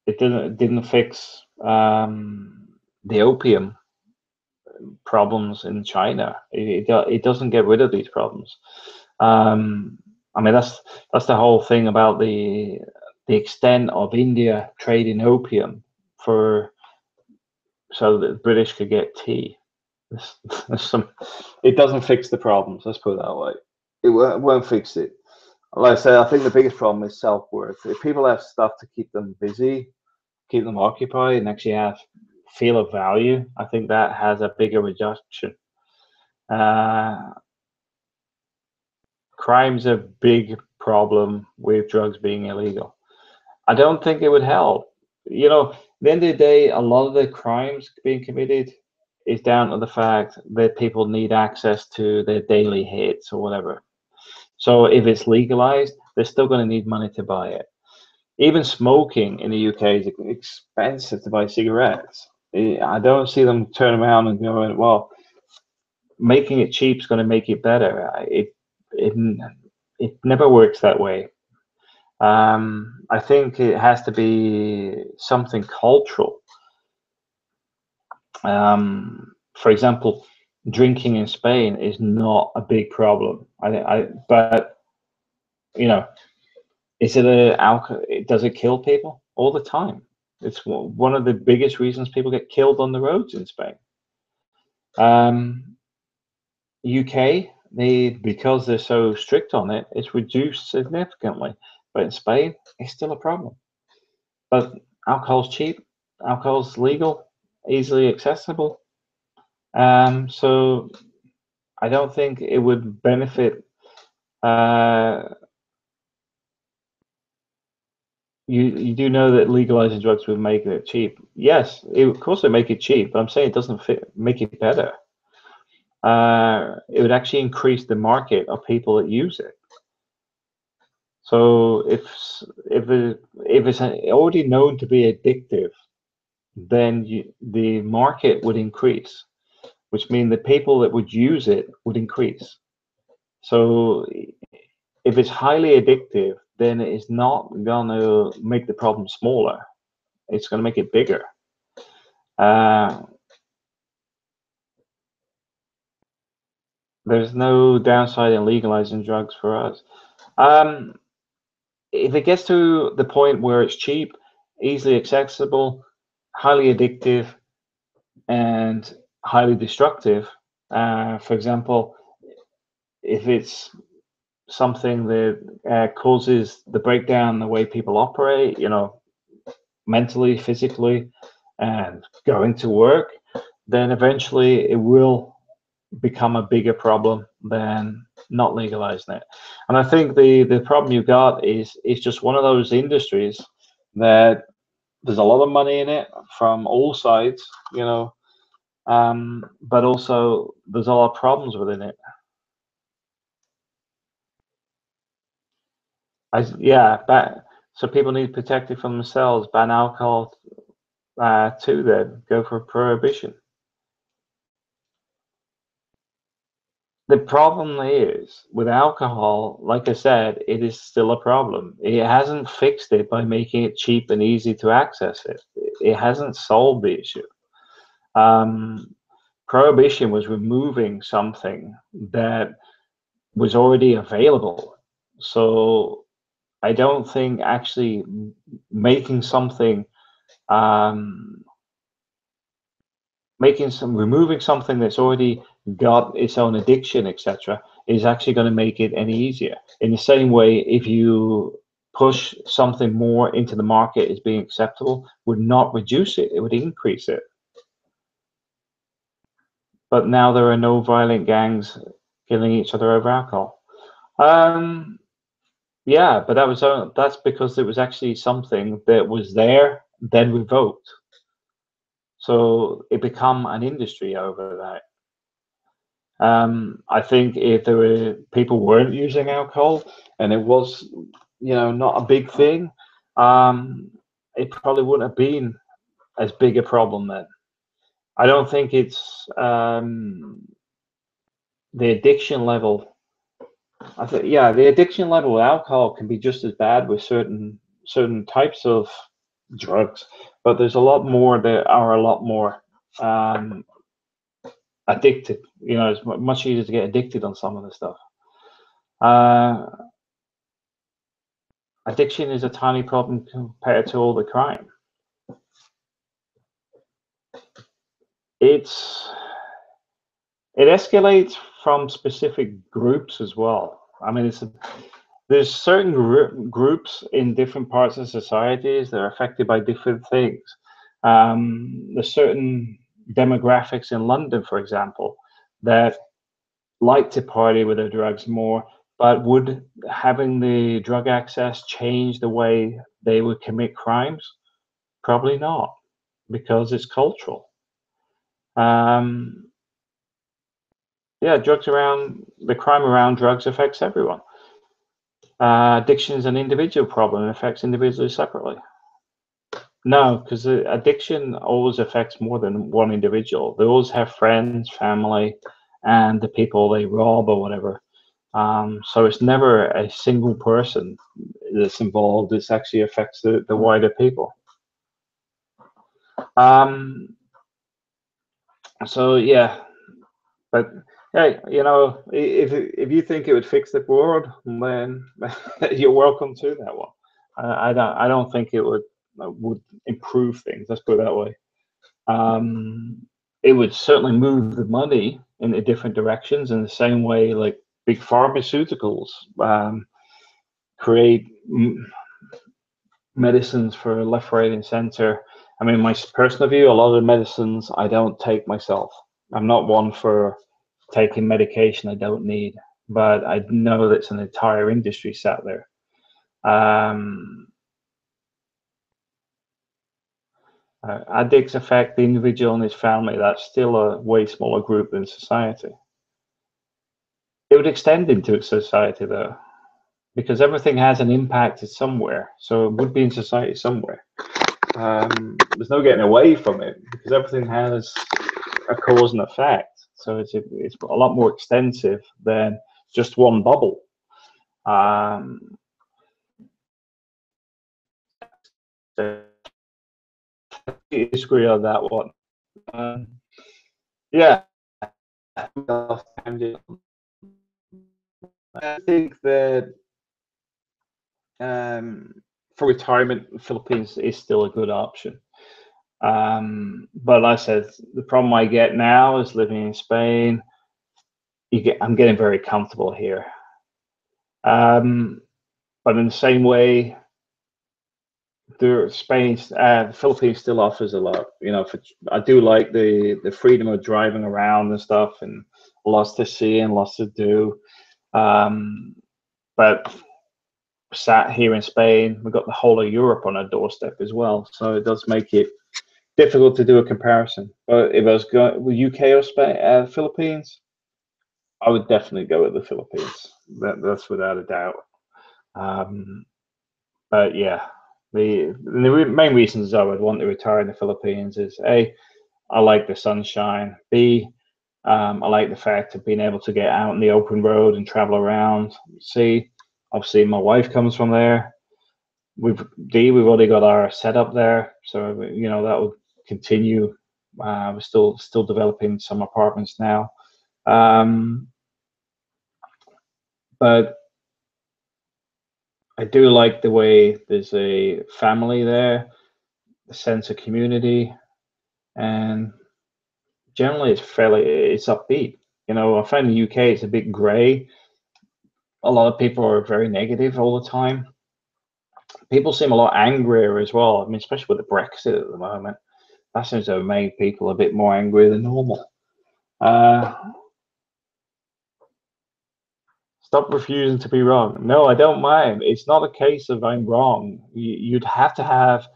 It didn't it didn't fix um, the opium problems in China. It, it, it doesn't get rid of these problems. Um, I mean, that's that's the whole thing about the the extent of India trading opium for so that the British could get tea. There's, there's some, it doesn't fix the problems. Let's put it that way. It won't, fix it. Like I said, I think the biggest problem is self worth. If people have stuff to keep them busy, keep them occupied, and actually have feel of value, I think that has a bigger reduction. Uh, crime's a big problem with drugs being illegal. I don't think it would help. You know, the end of the day, a lot of the crimes being committed is down to the fact that people need access to their daily hits or whatever. So if it's legalized, they're still going to need money to buy it. Even smoking in the UK is expensive to buy cigarettes. I don't see them turn around and going, well, making it cheap is going to make it better. It it it never works that way. Um, I think it has to be something cultural. Um, for example, drinking in Spain is not a big problem. I, I but you know, is it a alcohol? Does it kill people all the time? It's one of the biggest reasons people get killed on the roads in Spain. Um, UK, they because they're so strict on it, it's reduced significantly. But in Spain, it's still a problem. But alcohol's cheap, alcohol's legal, easily accessible. Um, so I don't think it would benefit. Uh, you you do know that legalizing drugs would make it cheap. Yes, it, of course it make it cheap, but I'm saying it doesn't fit, make it better. Uh, it would actually increase the market of people that use it. So if if it, if it's already known to be addictive, then you, the market would increase, which means the people that would use it would increase. So if it's highly addictive, then it's not gonna make the problem smaller. It's gonna make it bigger. Uh, there's no downside in legalizing drugs for us. Um, if it gets to the point where it's cheap, easily accessible, highly addictive, and highly destructive, uh, for example, if it's something that uh, causes the breakdown the way people operate, you know, mentally, physically, and going to work, then eventually it will become a bigger problem than not legalizing it. And I think the the problem you've got is it's just one of those industries that there's a lot of money in it from all sides, you know, um, but also there's a lot of problems within it. Yeah, but so people need to protect it from themselves. Ban alcohol uh, too. Then go for prohibition. The problem is with alcohol, like I said, it is still a problem. It hasn't fixed it by making it cheap and easy to access it. It hasn't solved the issue. Um, prohibition was removing something that was already available. So I don't think actually making something, um, making some, removing something that's already got its own addiction, etc., is actually going to make it any easier. In the same way, if you push something more into the market as being acceptable, would not reduce it; it would increase it. But now there are no violent gangs killing each other over alcohol. Um, yeah, but that was that's because it was actually something that was there, then revoked. So it become an industry over that. Um, I think if there were people weren't using alcohol and it was, you know, not a big thing, um, it probably wouldn't have been as big a problem then. I don't think it's um, the addiction level. I think yeah, the addiction level with alcohol can be just as bad with certain certain types of drugs, but there's a lot more that are a lot more um, addicted. You know, it's much easier to get addicted on some of the stuff. Uh, addiction is a tiny problem compared to all the crime. It's it escalates from specific groups as well. I mean, it's there's certain gr groups in different parts of societies that are affected by different things. Um, there's certain demographics in London, for example, that like to party with their drugs more, but would having the drug access change the way they would commit crimes? Probably not, because it's cultural. Um, yeah, drugs around the crime around drugs affects everyone. Uh, addiction is an individual problem and affects individuals separately. No, because addiction always affects more than one individual. They always have friends, family, and the people they rob or whatever. Um, so it's never a single person that's involved. This actually affects the, the wider people. Um, so yeah, but hey, you know, if if you think it would fix the world, then you're welcome to that one. I, I don't I don't think it would would improve things. Let's put it that way. Um, it would certainly move the money in the different directions in the same way like big pharmaceuticals um, create medicines for left, right, and center. I mean, my personal view, a lot of the medicines I don't take myself. I'm not one for taking medication I don't need, but I know that's an entire industry sat there. Um, uh, addicts affect the individual and his family. That's still a way smaller group than society. It would extend into society though, because everything has an impact somewhere. So it would be in society somewhere. Um, there's no getting away from it because everything has a cause and effect. So it's a, it's a lot more extensive than just one bubble. Um, disagree on that one. Um, yeah, I think that um, for retirement, Philippines is still a good option. Um, but like I said, the problem I get now is living in Spain. You get, I'm getting very comfortable here. Um, but in the same way, the Spain, uh, the Philippines still offers a lot. You know, for, I do like the the freedom of driving around and stuff, and lots to see and lots to do. Um, but sat here in Spain, we've got the whole of Europe on our doorstep as well, so it does make it difficult to do a comparison. But if I was going with UK or Spain, uh, Philippines, I would definitely go with the Philippines. That, that's without a doubt. Um, but yeah, the the main reasons I would want to retire in the Philippines is a, I like the sunshine. B, um, I like the fact of being able to get out in the open road and travel around. C, obviously my wife comes from there. We've D, we've already got our setup there, so you know that would continue. Uh, we're still still developing some apartments now, um, but I do like the way there's a family there, a sense of community, and generally it's fairly it's upbeat. You know, I find the UK it's a bit grey. A lot of people are very negative all the time. People seem a lot angrier as well. I mean, especially with the Brexit at the moment, that seems to have made people a bit more angry than normal. Uh, stop refusing to be wrong. No, I don't mind. It's not a case of I'm wrong. You'd have to have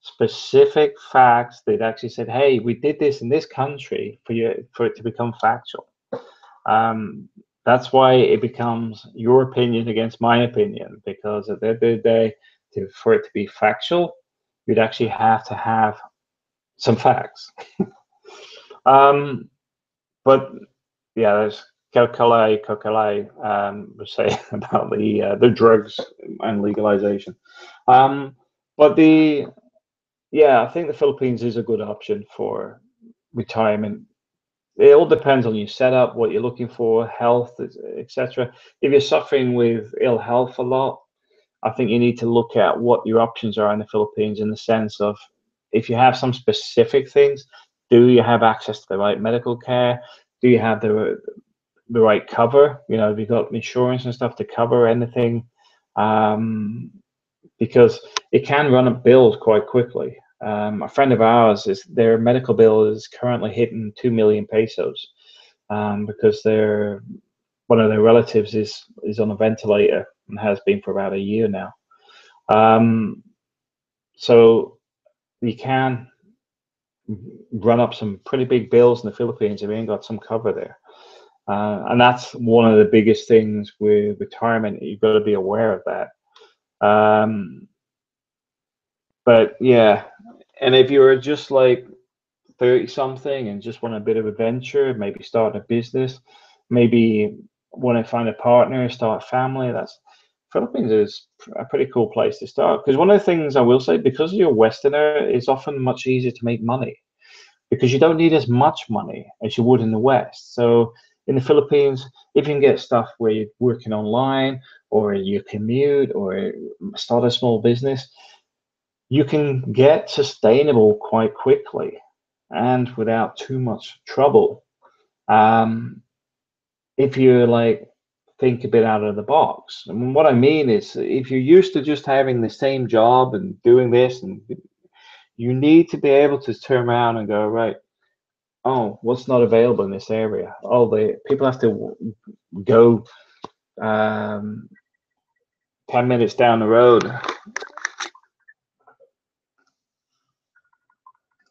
specific facts that actually said, "Hey, we did this in this country for you for it to become factual." Um, that's why it becomes your opinion against my opinion because at the end of the day, to, for it to be factual, you'd actually have to have some facts. um, but yeah, there's Kokale, Kokale um, was saying about the uh, the drugs and legalization. Um, but the yeah, I think the Philippines is a good option for retirement. It all depends on your setup, what you're looking for, health, etc. If you're suffering with ill health a lot, I think you need to look at what your options are in the Philippines in the sense of if you have some specific things, do you have access to the right medical care? Do you have the the right cover. You know, have you got insurance and stuff to cover anything, um, because it can run up bills quite quickly. Um, a friend of ours is their medical bill is currently hitting two million pesos um, because their one of their relatives is is on a ventilator and has been for about a year now. Um, so you can run up some pretty big bills in the Philippines if you ain't got some cover there. Uh, and that's one of the biggest things with retirement. You've got to be aware of that. Um, but yeah, and if you're just like 30 something and just want a bit of adventure, maybe start a business, maybe want to find a partner, start a family, that's Philippines is a pretty cool place to start. Because one of the things I will say, because you're Westerner, it's often much easier to make money because you don't need as much money as you would in the West. So in the Philippines, if you can get stuff where you're working online or you commute or start a small business, you can get sustainable quite quickly and without too much trouble. Um, if you like think a bit out of the box. And what I mean is if you're used to just having the same job and doing this and you need to be able to turn around and go, right, oh, what's not available in this area? Oh, the people have to go um, 10 minutes down the road.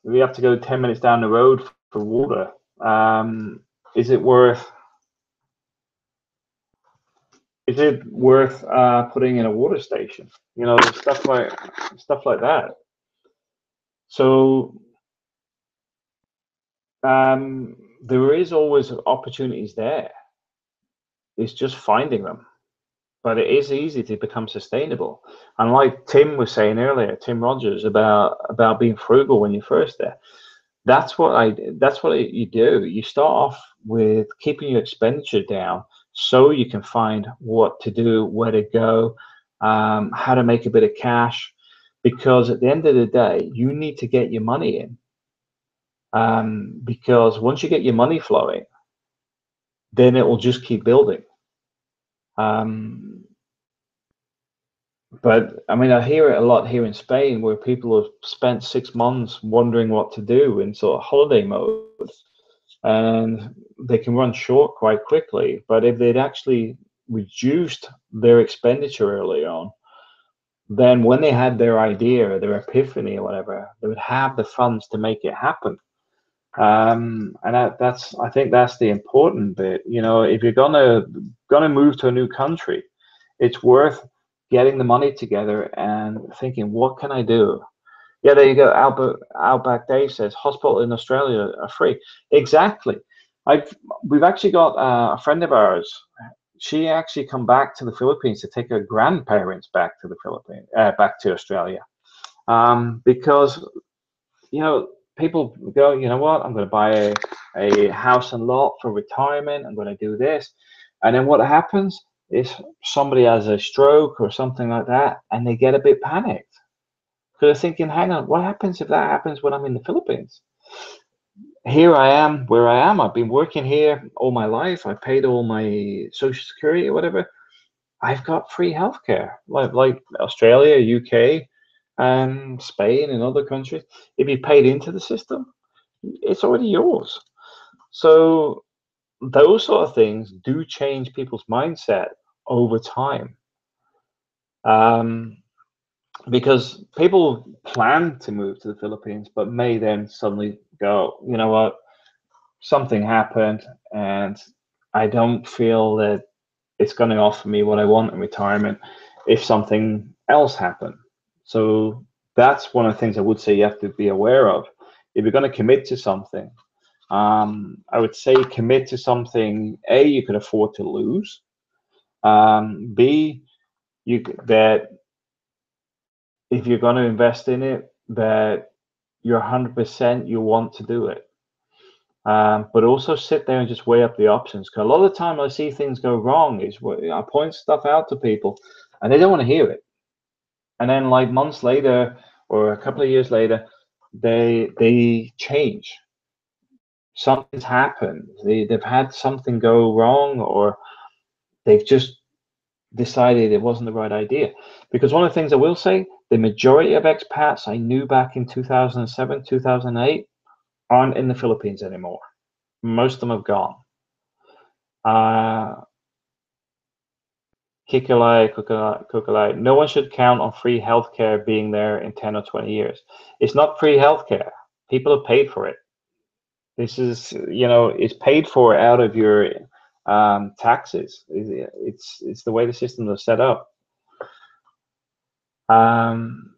We have to go 10 minutes down the road for water. Um, is it worth is it worth uh, putting in a water station? You know, stuff like stuff like that. So um, there is always opportunities there. It's just finding them. But it is easy to become sustainable. And like Tim was saying earlier, Tim Rogers about about being frugal when you're first there. That's what I. That's what you do. You start off with keeping your expenditure down, so you can find what to do, where to go, um, how to make a bit of cash. Because at the end of the day, you need to get your money in um, because once you get your money flowing, then it will just keep building. Um, but I mean, I hear it a lot here in Spain where people have spent six months wondering what to do in sort of holiday mode, and they can run short quite quickly. But if they'd actually reduced their expenditure early on, then when they had their idea or their epiphany or whatever, they would have the funds to make it happen um, and that, that's I think that's the important bit. You know, if you're gonna gonna move to a new country, it's worth getting the money together and thinking, what can I do? Yeah, there you go. Albert Outback Dave says hospital in Australia are free. Exactly. I've we've actually got uh, a friend of ours. She actually come back to the Philippines to take her grandparents back to the Philippines, uh, back to Australia, um, because you know people go, you know what, I'm going to buy a, a house and lot for retirement. I'm going to do this. And then what happens is somebody has a stroke or something like that, and they get a bit panicked. Because they're thinking, hang on, what happens if that happens when I'm in the Philippines? Here I am where I am. I've been working here all my life. I paid all my social security or whatever. I've got free healthcare, like like Australia, UK, and Spain and other countries, if you paid into the system, it's already yours. So those sort of things do change people's mindset over time. Um, because people plan to move to the Philippines, but may then suddenly go, you know what, something happened, and I don't feel that it's going to offer me what I want in retirement if something else happened. So that's one of the things I would say you have to be aware of. If you're going to commit to something, um, I would say commit to something A you can afford to lose. Um, B you that if you're going to invest in it, that you're 100% you want to do it. Um, but also sit there and just weigh up the options. Because a lot of the time I see things go wrong is I point stuff out to people and they don't want to hear it and then like months later or a couple of years later they they change something's happened they, they've had something go wrong or they've just decided it wasn't the right idea because one of the things i will say the majority of expats i knew back in 2007 2008 aren't in the philippines anymore most of them have gone uh, Kikalai, Kukalai. No one should count on free healthcare being there in 10 or 20 years. It's not free healthcare. People have paid for it. This is, you know, it's paid for out of your um, taxes. It's it's the way the systems are set up. Um,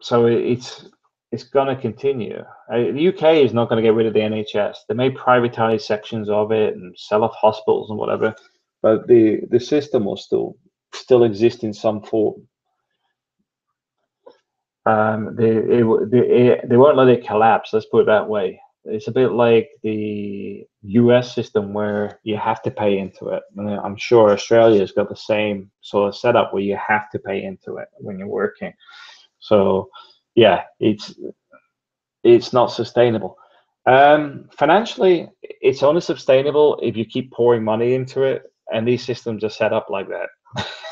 so it's it's going to continue. Uh, the UK is not going to get rid of the NHS. They may privatize sections of it and sell off hospitals and whatever but the the system will still still exist in some form. Um, they, it, they they won't let it collapse. Let's put it that way. It's a bit like the U.S. system where you have to pay into it. And I'm sure Australia's got the same sort of setup where you have to pay into it when you're working. So, yeah, it's it's not sustainable. Um, financially, it's only sustainable if you keep pouring money into it and these systems are set up like that.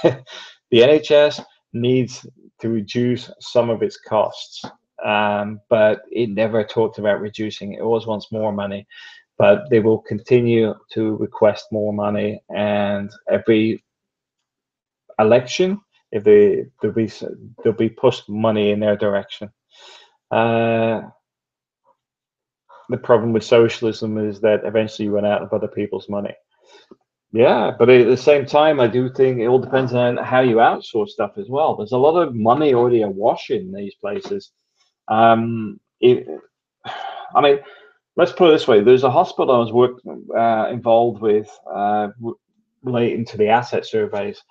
the NHS needs to reduce some of its costs. Um, but it never talked about reducing. It always wants more money, but they will continue to request more money, and every election, if they there'll be there'll be pushed money in their direction. Uh, the problem with socialism is that eventually you run out of other people's money. Yeah, but at the same time, I do think it all depends on how you outsource stuff as well. There's a lot of money already awash in these places. Um, it, I mean, let's put it this way: there's a hospital I was work, uh, involved with uh, relating to the asset surveys.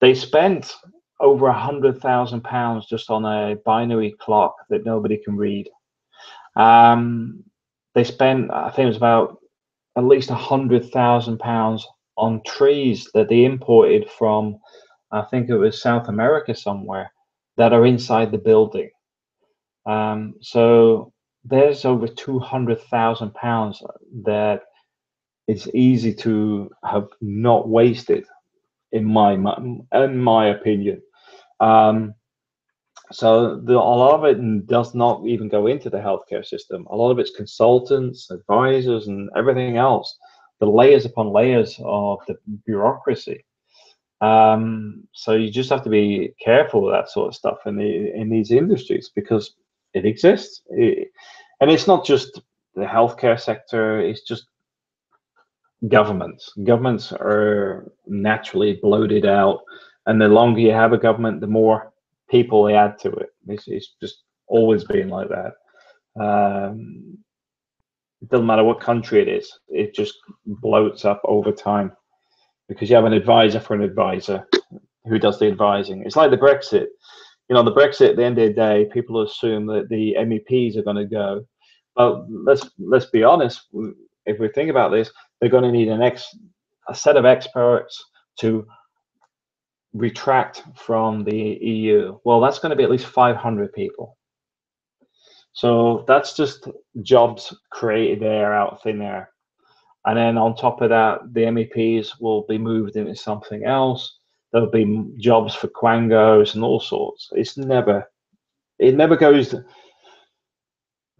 They spent over a hundred thousand pounds just on a binary clock that nobody can read. Um, they spent, I think it was about at least a hundred thousand pounds on trees that they imported from, I think it was South America somewhere, that are inside the building. Um, so there's over two hundred thousand pounds that it's easy to have not wasted, in my in my opinion. Um, so the, a lot of it does not even go into the healthcare system. A lot of it's consultants, advisors, and everything else. The layers upon layers of the bureaucracy. Um, so you just have to be careful with that sort of stuff in the in these industries because it exists, and it's not just the healthcare sector. It's just governments. Governments are naturally bloated out, and the longer you have a government, the more people they add to it. It's, it's just always been like that. Um, it doesn't matter what country it is, it just bloats up over time because you have an advisor for an advisor who does the advising. It's like the Brexit. You know, the Brexit. At the end of the day, people assume that the MEPs are going to go, but let's let's be honest. If we think about this, they're going to need an ex a set of experts to retract from the EU, well, that's going to be at least 500 people. So that's just jobs created there out thin air. And then on top of that, the MEPs will be moved into something else. There'll be jobs for quangos and all sorts. It's never, it never goes.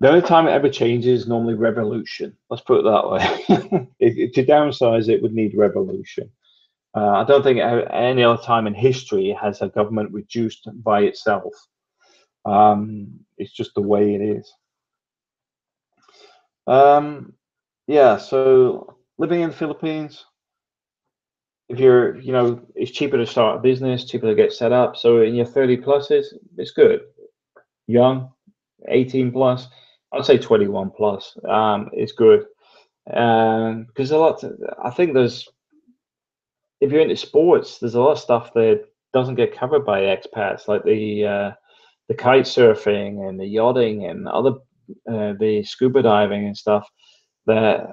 The only time it ever changes is normally revolution. Let's put it that way. to downsize it would need revolution. Uh, I don't think any other time in history has a government reduced by itself. Um, it's just the way it is. Um, yeah, so living in the Philippines, if you're, you know, it's cheaper to start a business, cheaper to get set up. So in your 30 pluses, it's good. Young, 18 plus, I'd say 21 plus. Um, it's good. Um, because a lot, I think there's if you're into sports, there's a lot of stuff that doesn't get covered by expats, like the uh, the kite surfing and the yachting and other uh, the scuba diving and stuff that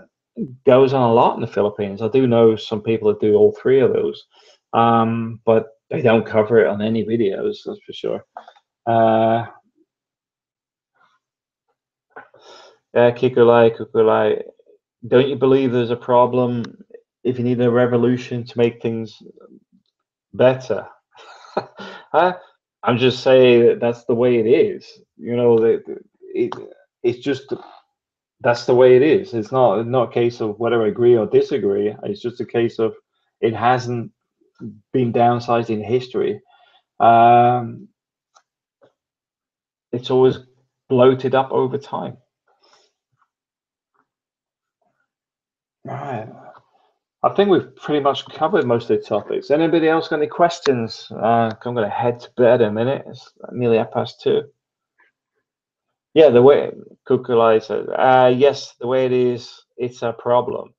goes on a lot in the Philippines. I do know some people that do all three of those, um, but they don't cover it on any videos. That's for sure. Uh, yeah, Kikulai, Kikulai. Don't you believe there's a problem if you need a revolution to make things better. I'm just saying that that's the way it is. You know, that it, it's just that's the way it is. It's not not a case of whether I agree or disagree. It's just a case of it hasn't been downsized in history. Um, it's always bloated up over time. Right. I think we've pretty much covered most of the topics. Anybody else got any questions? Uh, I'm going to head to bed in a minute. It's nearly half past two. Yeah, the way Kukulai said, uh, yes, the way it is, it's a problem.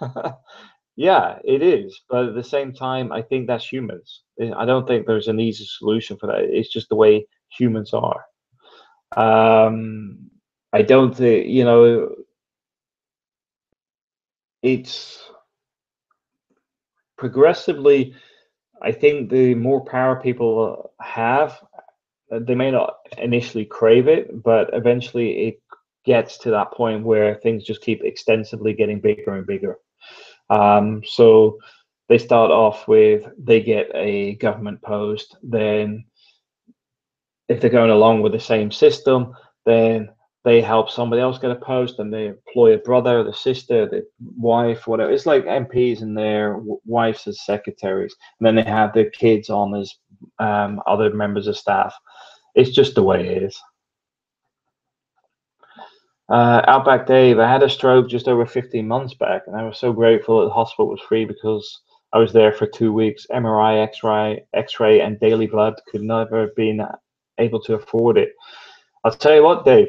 yeah, it is. But at the same time, I think that's humans. I don't think there's an easy solution for that. It's just the way humans are. Um, I don't think, you know, it's progressively, I think the more power people have, they may not initially crave it, but eventually it gets to that point where things just keep extensively getting bigger and bigger. Um, so they start off with they get a government post, then if they're going along with the same system, then they help somebody else get a post and they employ a brother, the sister, the wife, whatever. It's like MPs and their wives as secretaries, and then they have their kids on as um, other members of staff. It's just the way it is. Uh, Outback Dave, I had a stroke just over 15 months back, and I was so grateful that the hospital was free because I was there for two weeks. MRI, X-ray, X-ray, and daily blood could never have been able to afford it. I'll tell you what, Dave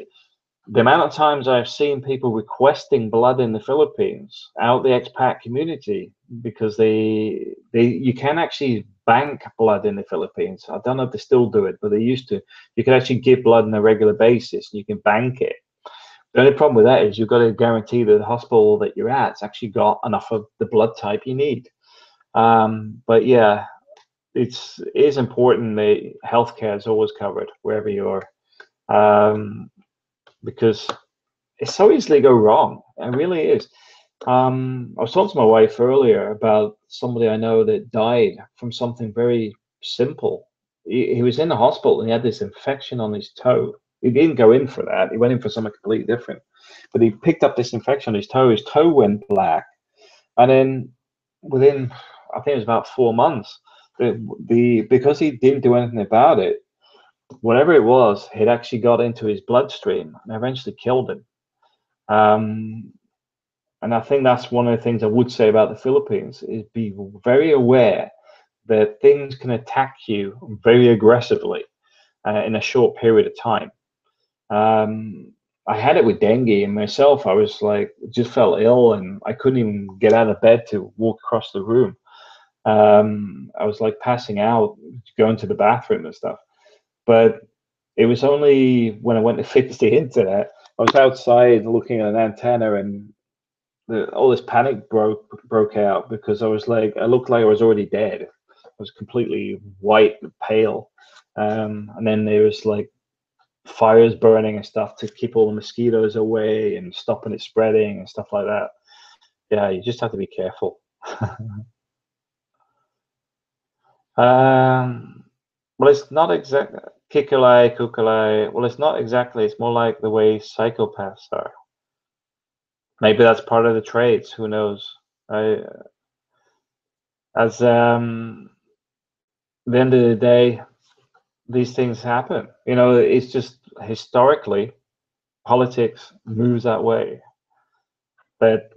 the amount of times I've seen people requesting blood in the Philippines out the expat community because they they you can actually bank blood in the Philippines. I don't know if they still do it, but they used to. You can actually give blood on a regular basis and you can bank it. The only problem with that is you've got to guarantee that the hospital that you're at's actually got enough of the blood type you need. Um, but yeah, it's it is important that healthcare is always covered wherever you are. Um, because it's so easily go wrong. It really is. Um, I was talking to my wife earlier about somebody I know that died from something very simple. He, he, was in the hospital and he had this infection on his toe. He didn't go in for that. He went in for something completely different. But he picked up this infection on his toe. His toe went black. And then within, I think it was about four months, the, the because he didn't do anything about it, whatever it was, it actually got into his bloodstream and eventually killed him. Um, and I think that's one of the things I would say about the Philippines is be very aware that things can attack you very aggressively uh, in a short period of time. Um, I had it with dengue and myself. I was like, just felt ill and I couldn't even get out of bed to walk across the room. Um, I was like passing out, going to the bathroom and stuff. But it was only when I went to fix the internet, I was outside looking at an antenna and the, all this panic broke broke out because I was like, I looked like I was already dead. I was completely white and pale. Um, and then there was like fires burning and stuff to keep all the mosquitoes away and stopping it spreading and stuff like that. Yeah, you just have to be careful. um, well, it's not exactly Kikule, Kukule. Well, it's not exactly. It's more like the way psychopaths are. Maybe that's part of the traits. Who knows? I, as um, the end of the day, these things happen. You know, it's just historically, politics moves that way. That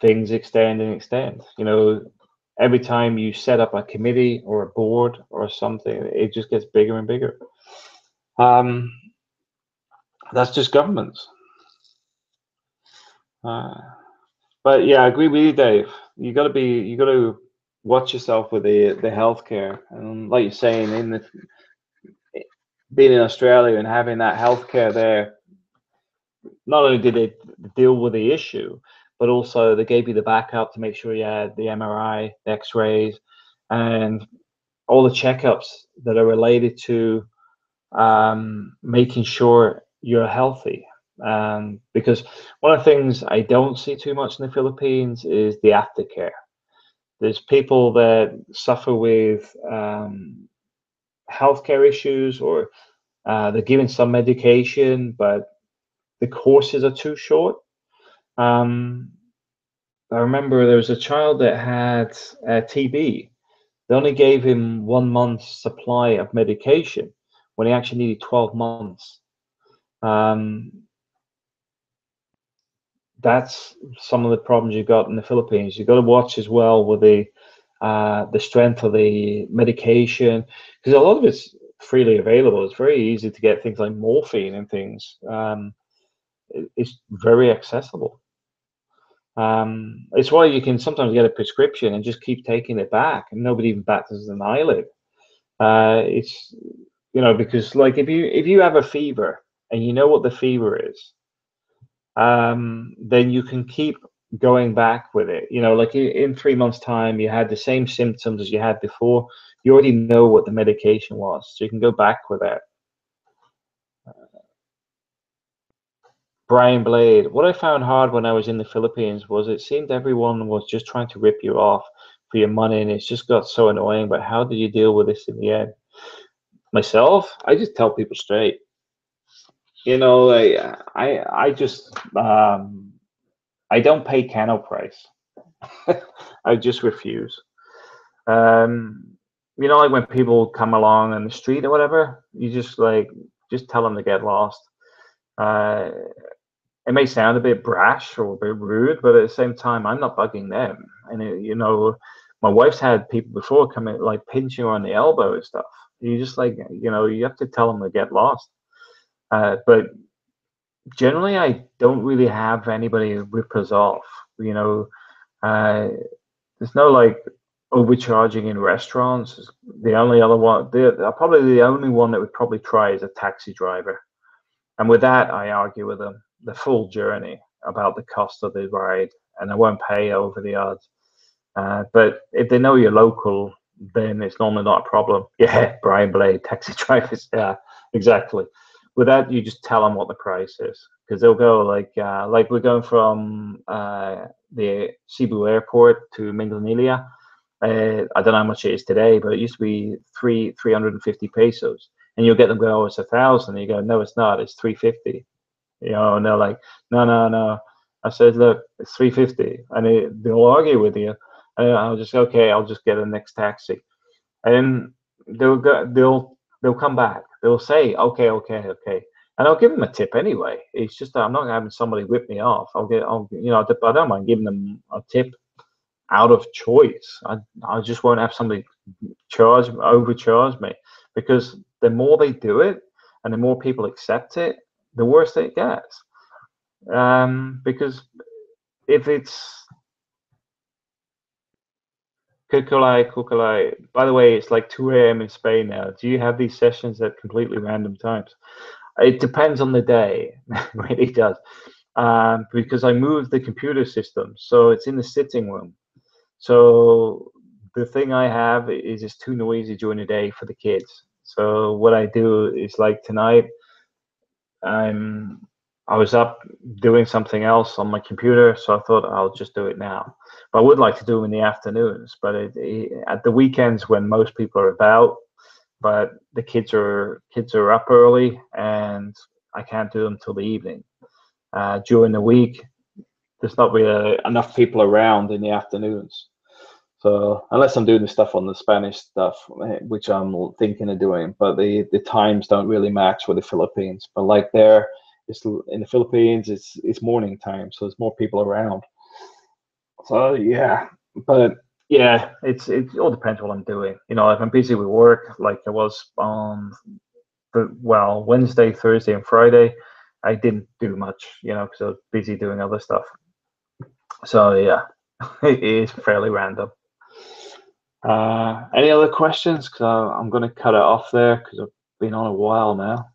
things extend and extend. You know, every time you set up a committee or a board or something, it just gets bigger and bigger. Um, that's just governments. Uh, but yeah, I agree with you, Dave. You got to be, you got to watch yourself with the the healthcare, and like you're saying, in the being in Australia and having that healthcare there, not only did they deal with the issue, but also they gave you the backup to make sure you had the MRI, the X-rays, and all the checkups that are related to um, making sure you're healthy. Um, because one of the things I don't see too much in the Philippines is the aftercare. There's people that suffer with um, healthcare issues or uh, they're given some medication, but the courses are too short. Um, I remember there was a child that had uh, TB. They only gave him one month's supply of medication when he actually needed 12 months. Um, that's some of the problems you've got in the Philippines. You've got to watch as well with the uh, the strength of the medication because a lot of it's freely available. It's very easy to get things like morphine and things. Um, it, it's very accessible. Um, it's why you can sometimes get a prescription and just keep taking it back, and nobody even bats an eyelid. Uh, it's you know because like if you if you have a fever and you know what the fever is um, then you can keep going back with it you know like in three months time you had the same symptoms as you had before you already know what the medication was so you can go back with that Brian Blade, what I found hard when I was in the Philippines was it seemed everyone was just trying to rip you off for your money, and it's just got so annoying. But how did you deal with this in the end? Myself, I just tell people straight. You know, I I, I just um, I don't pay kennel price. I just refuse. Um, you know, like when people come along on the street or whatever, you just like just tell them to get lost. Uh, it may sound a bit brash or a bit rude, but at the same time, I'm not bugging them. And it, you know, my wife's had people before come in like pinch you on the elbow and stuff. You just like, you know, you have to tell them to get lost. Uh, but generally, I don't really have anybody rip us off. You know, uh, there's no like overcharging in restaurants. The only other one, the probably the only one that would probably try is a taxi driver. And with that, I argue with them the full journey about the cost of the ride, and I won't pay over the odds. Uh, but if they know you're local, then it's normally not a problem. Yeah, Brian Blade, taxi drivers. Yeah, exactly. With that, you just tell them what the price is because they'll go like uh, like we're going from uh, the Cebu airport to Minglanilla. Uh, I don't know how much it is today, but it used to be three three hundred and fifty pesos, and you'll get them go, oh, it's a thousand. You go, no, it's not. It's three fifty. You know, and they're like, no, no, no. I said, look, it's three fifty, and they, they'll argue with you. And I'll just okay, I'll just get a next taxi, and they'll go, they'll they'll come back. They'll say, okay, okay, okay, and I'll give them a tip anyway. It's just that I'm not having somebody whip me off. I'll get, I'll, you know, I don't mind giving them a tip out of choice. I, I just won't have somebody charge overcharge me because the more they do it and the more people accept it, the worse it gets. Um, because if it's Kukulai, Kukulai. By the way, it's like 2 a.m. in Spain now. Do you have these sessions at completely random times? It depends on the day. it really does. Um, because I moved the computer system. So it's in the sitting room. So the thing I have is it's too noisy during the day for the kids. So what I do is like tonight, I'm I was up doing something else on my computer, so I thought I'll just do it now. But I would like to do them in the afternoons, but it, it, at the weekends when most people are about, but the kids are kids are up early, and I can't do them till the evening. Uh, during the week, there's not really enough people around in the afternoons. So unless I'm doing the stuff on the Spanish stuff, which I'm thinking of doing, but the the times don't really match with the Philippines. But like there, it's in the Philippines, it's it's morning time, so there's more people around. So yeah, but yeah, it's it all depends what I'm doing. You know, if I'm busy with work, like I was on the well Wednesday, Thursday, and Friday, I didn't do much. You know, because I was busy doing other stuff. So yeah, it is fairly random. Uh, any other questions? Because I'm going to cut it off there because I've been on a while now.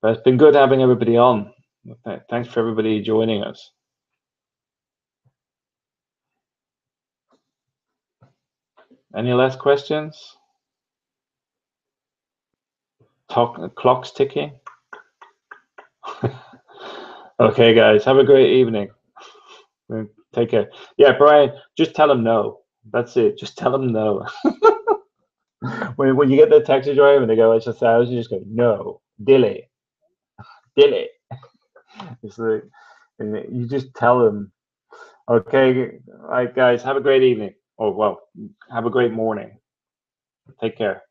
But it's been good having everybody on. Thanks for everybody joining us. Any last questions? Talk, clock's ticking. okay, guys, have a great evening. Take care. Yeah, Brian, just tell them no. That's it. Just tell them no. when, when you get the taxi driver and they go, it's a thousand, you just go, no, dilly, dilly. it's like, you just tell them, okay, all right, guys, have a great evening. Oh, well, have a great morning. Take care.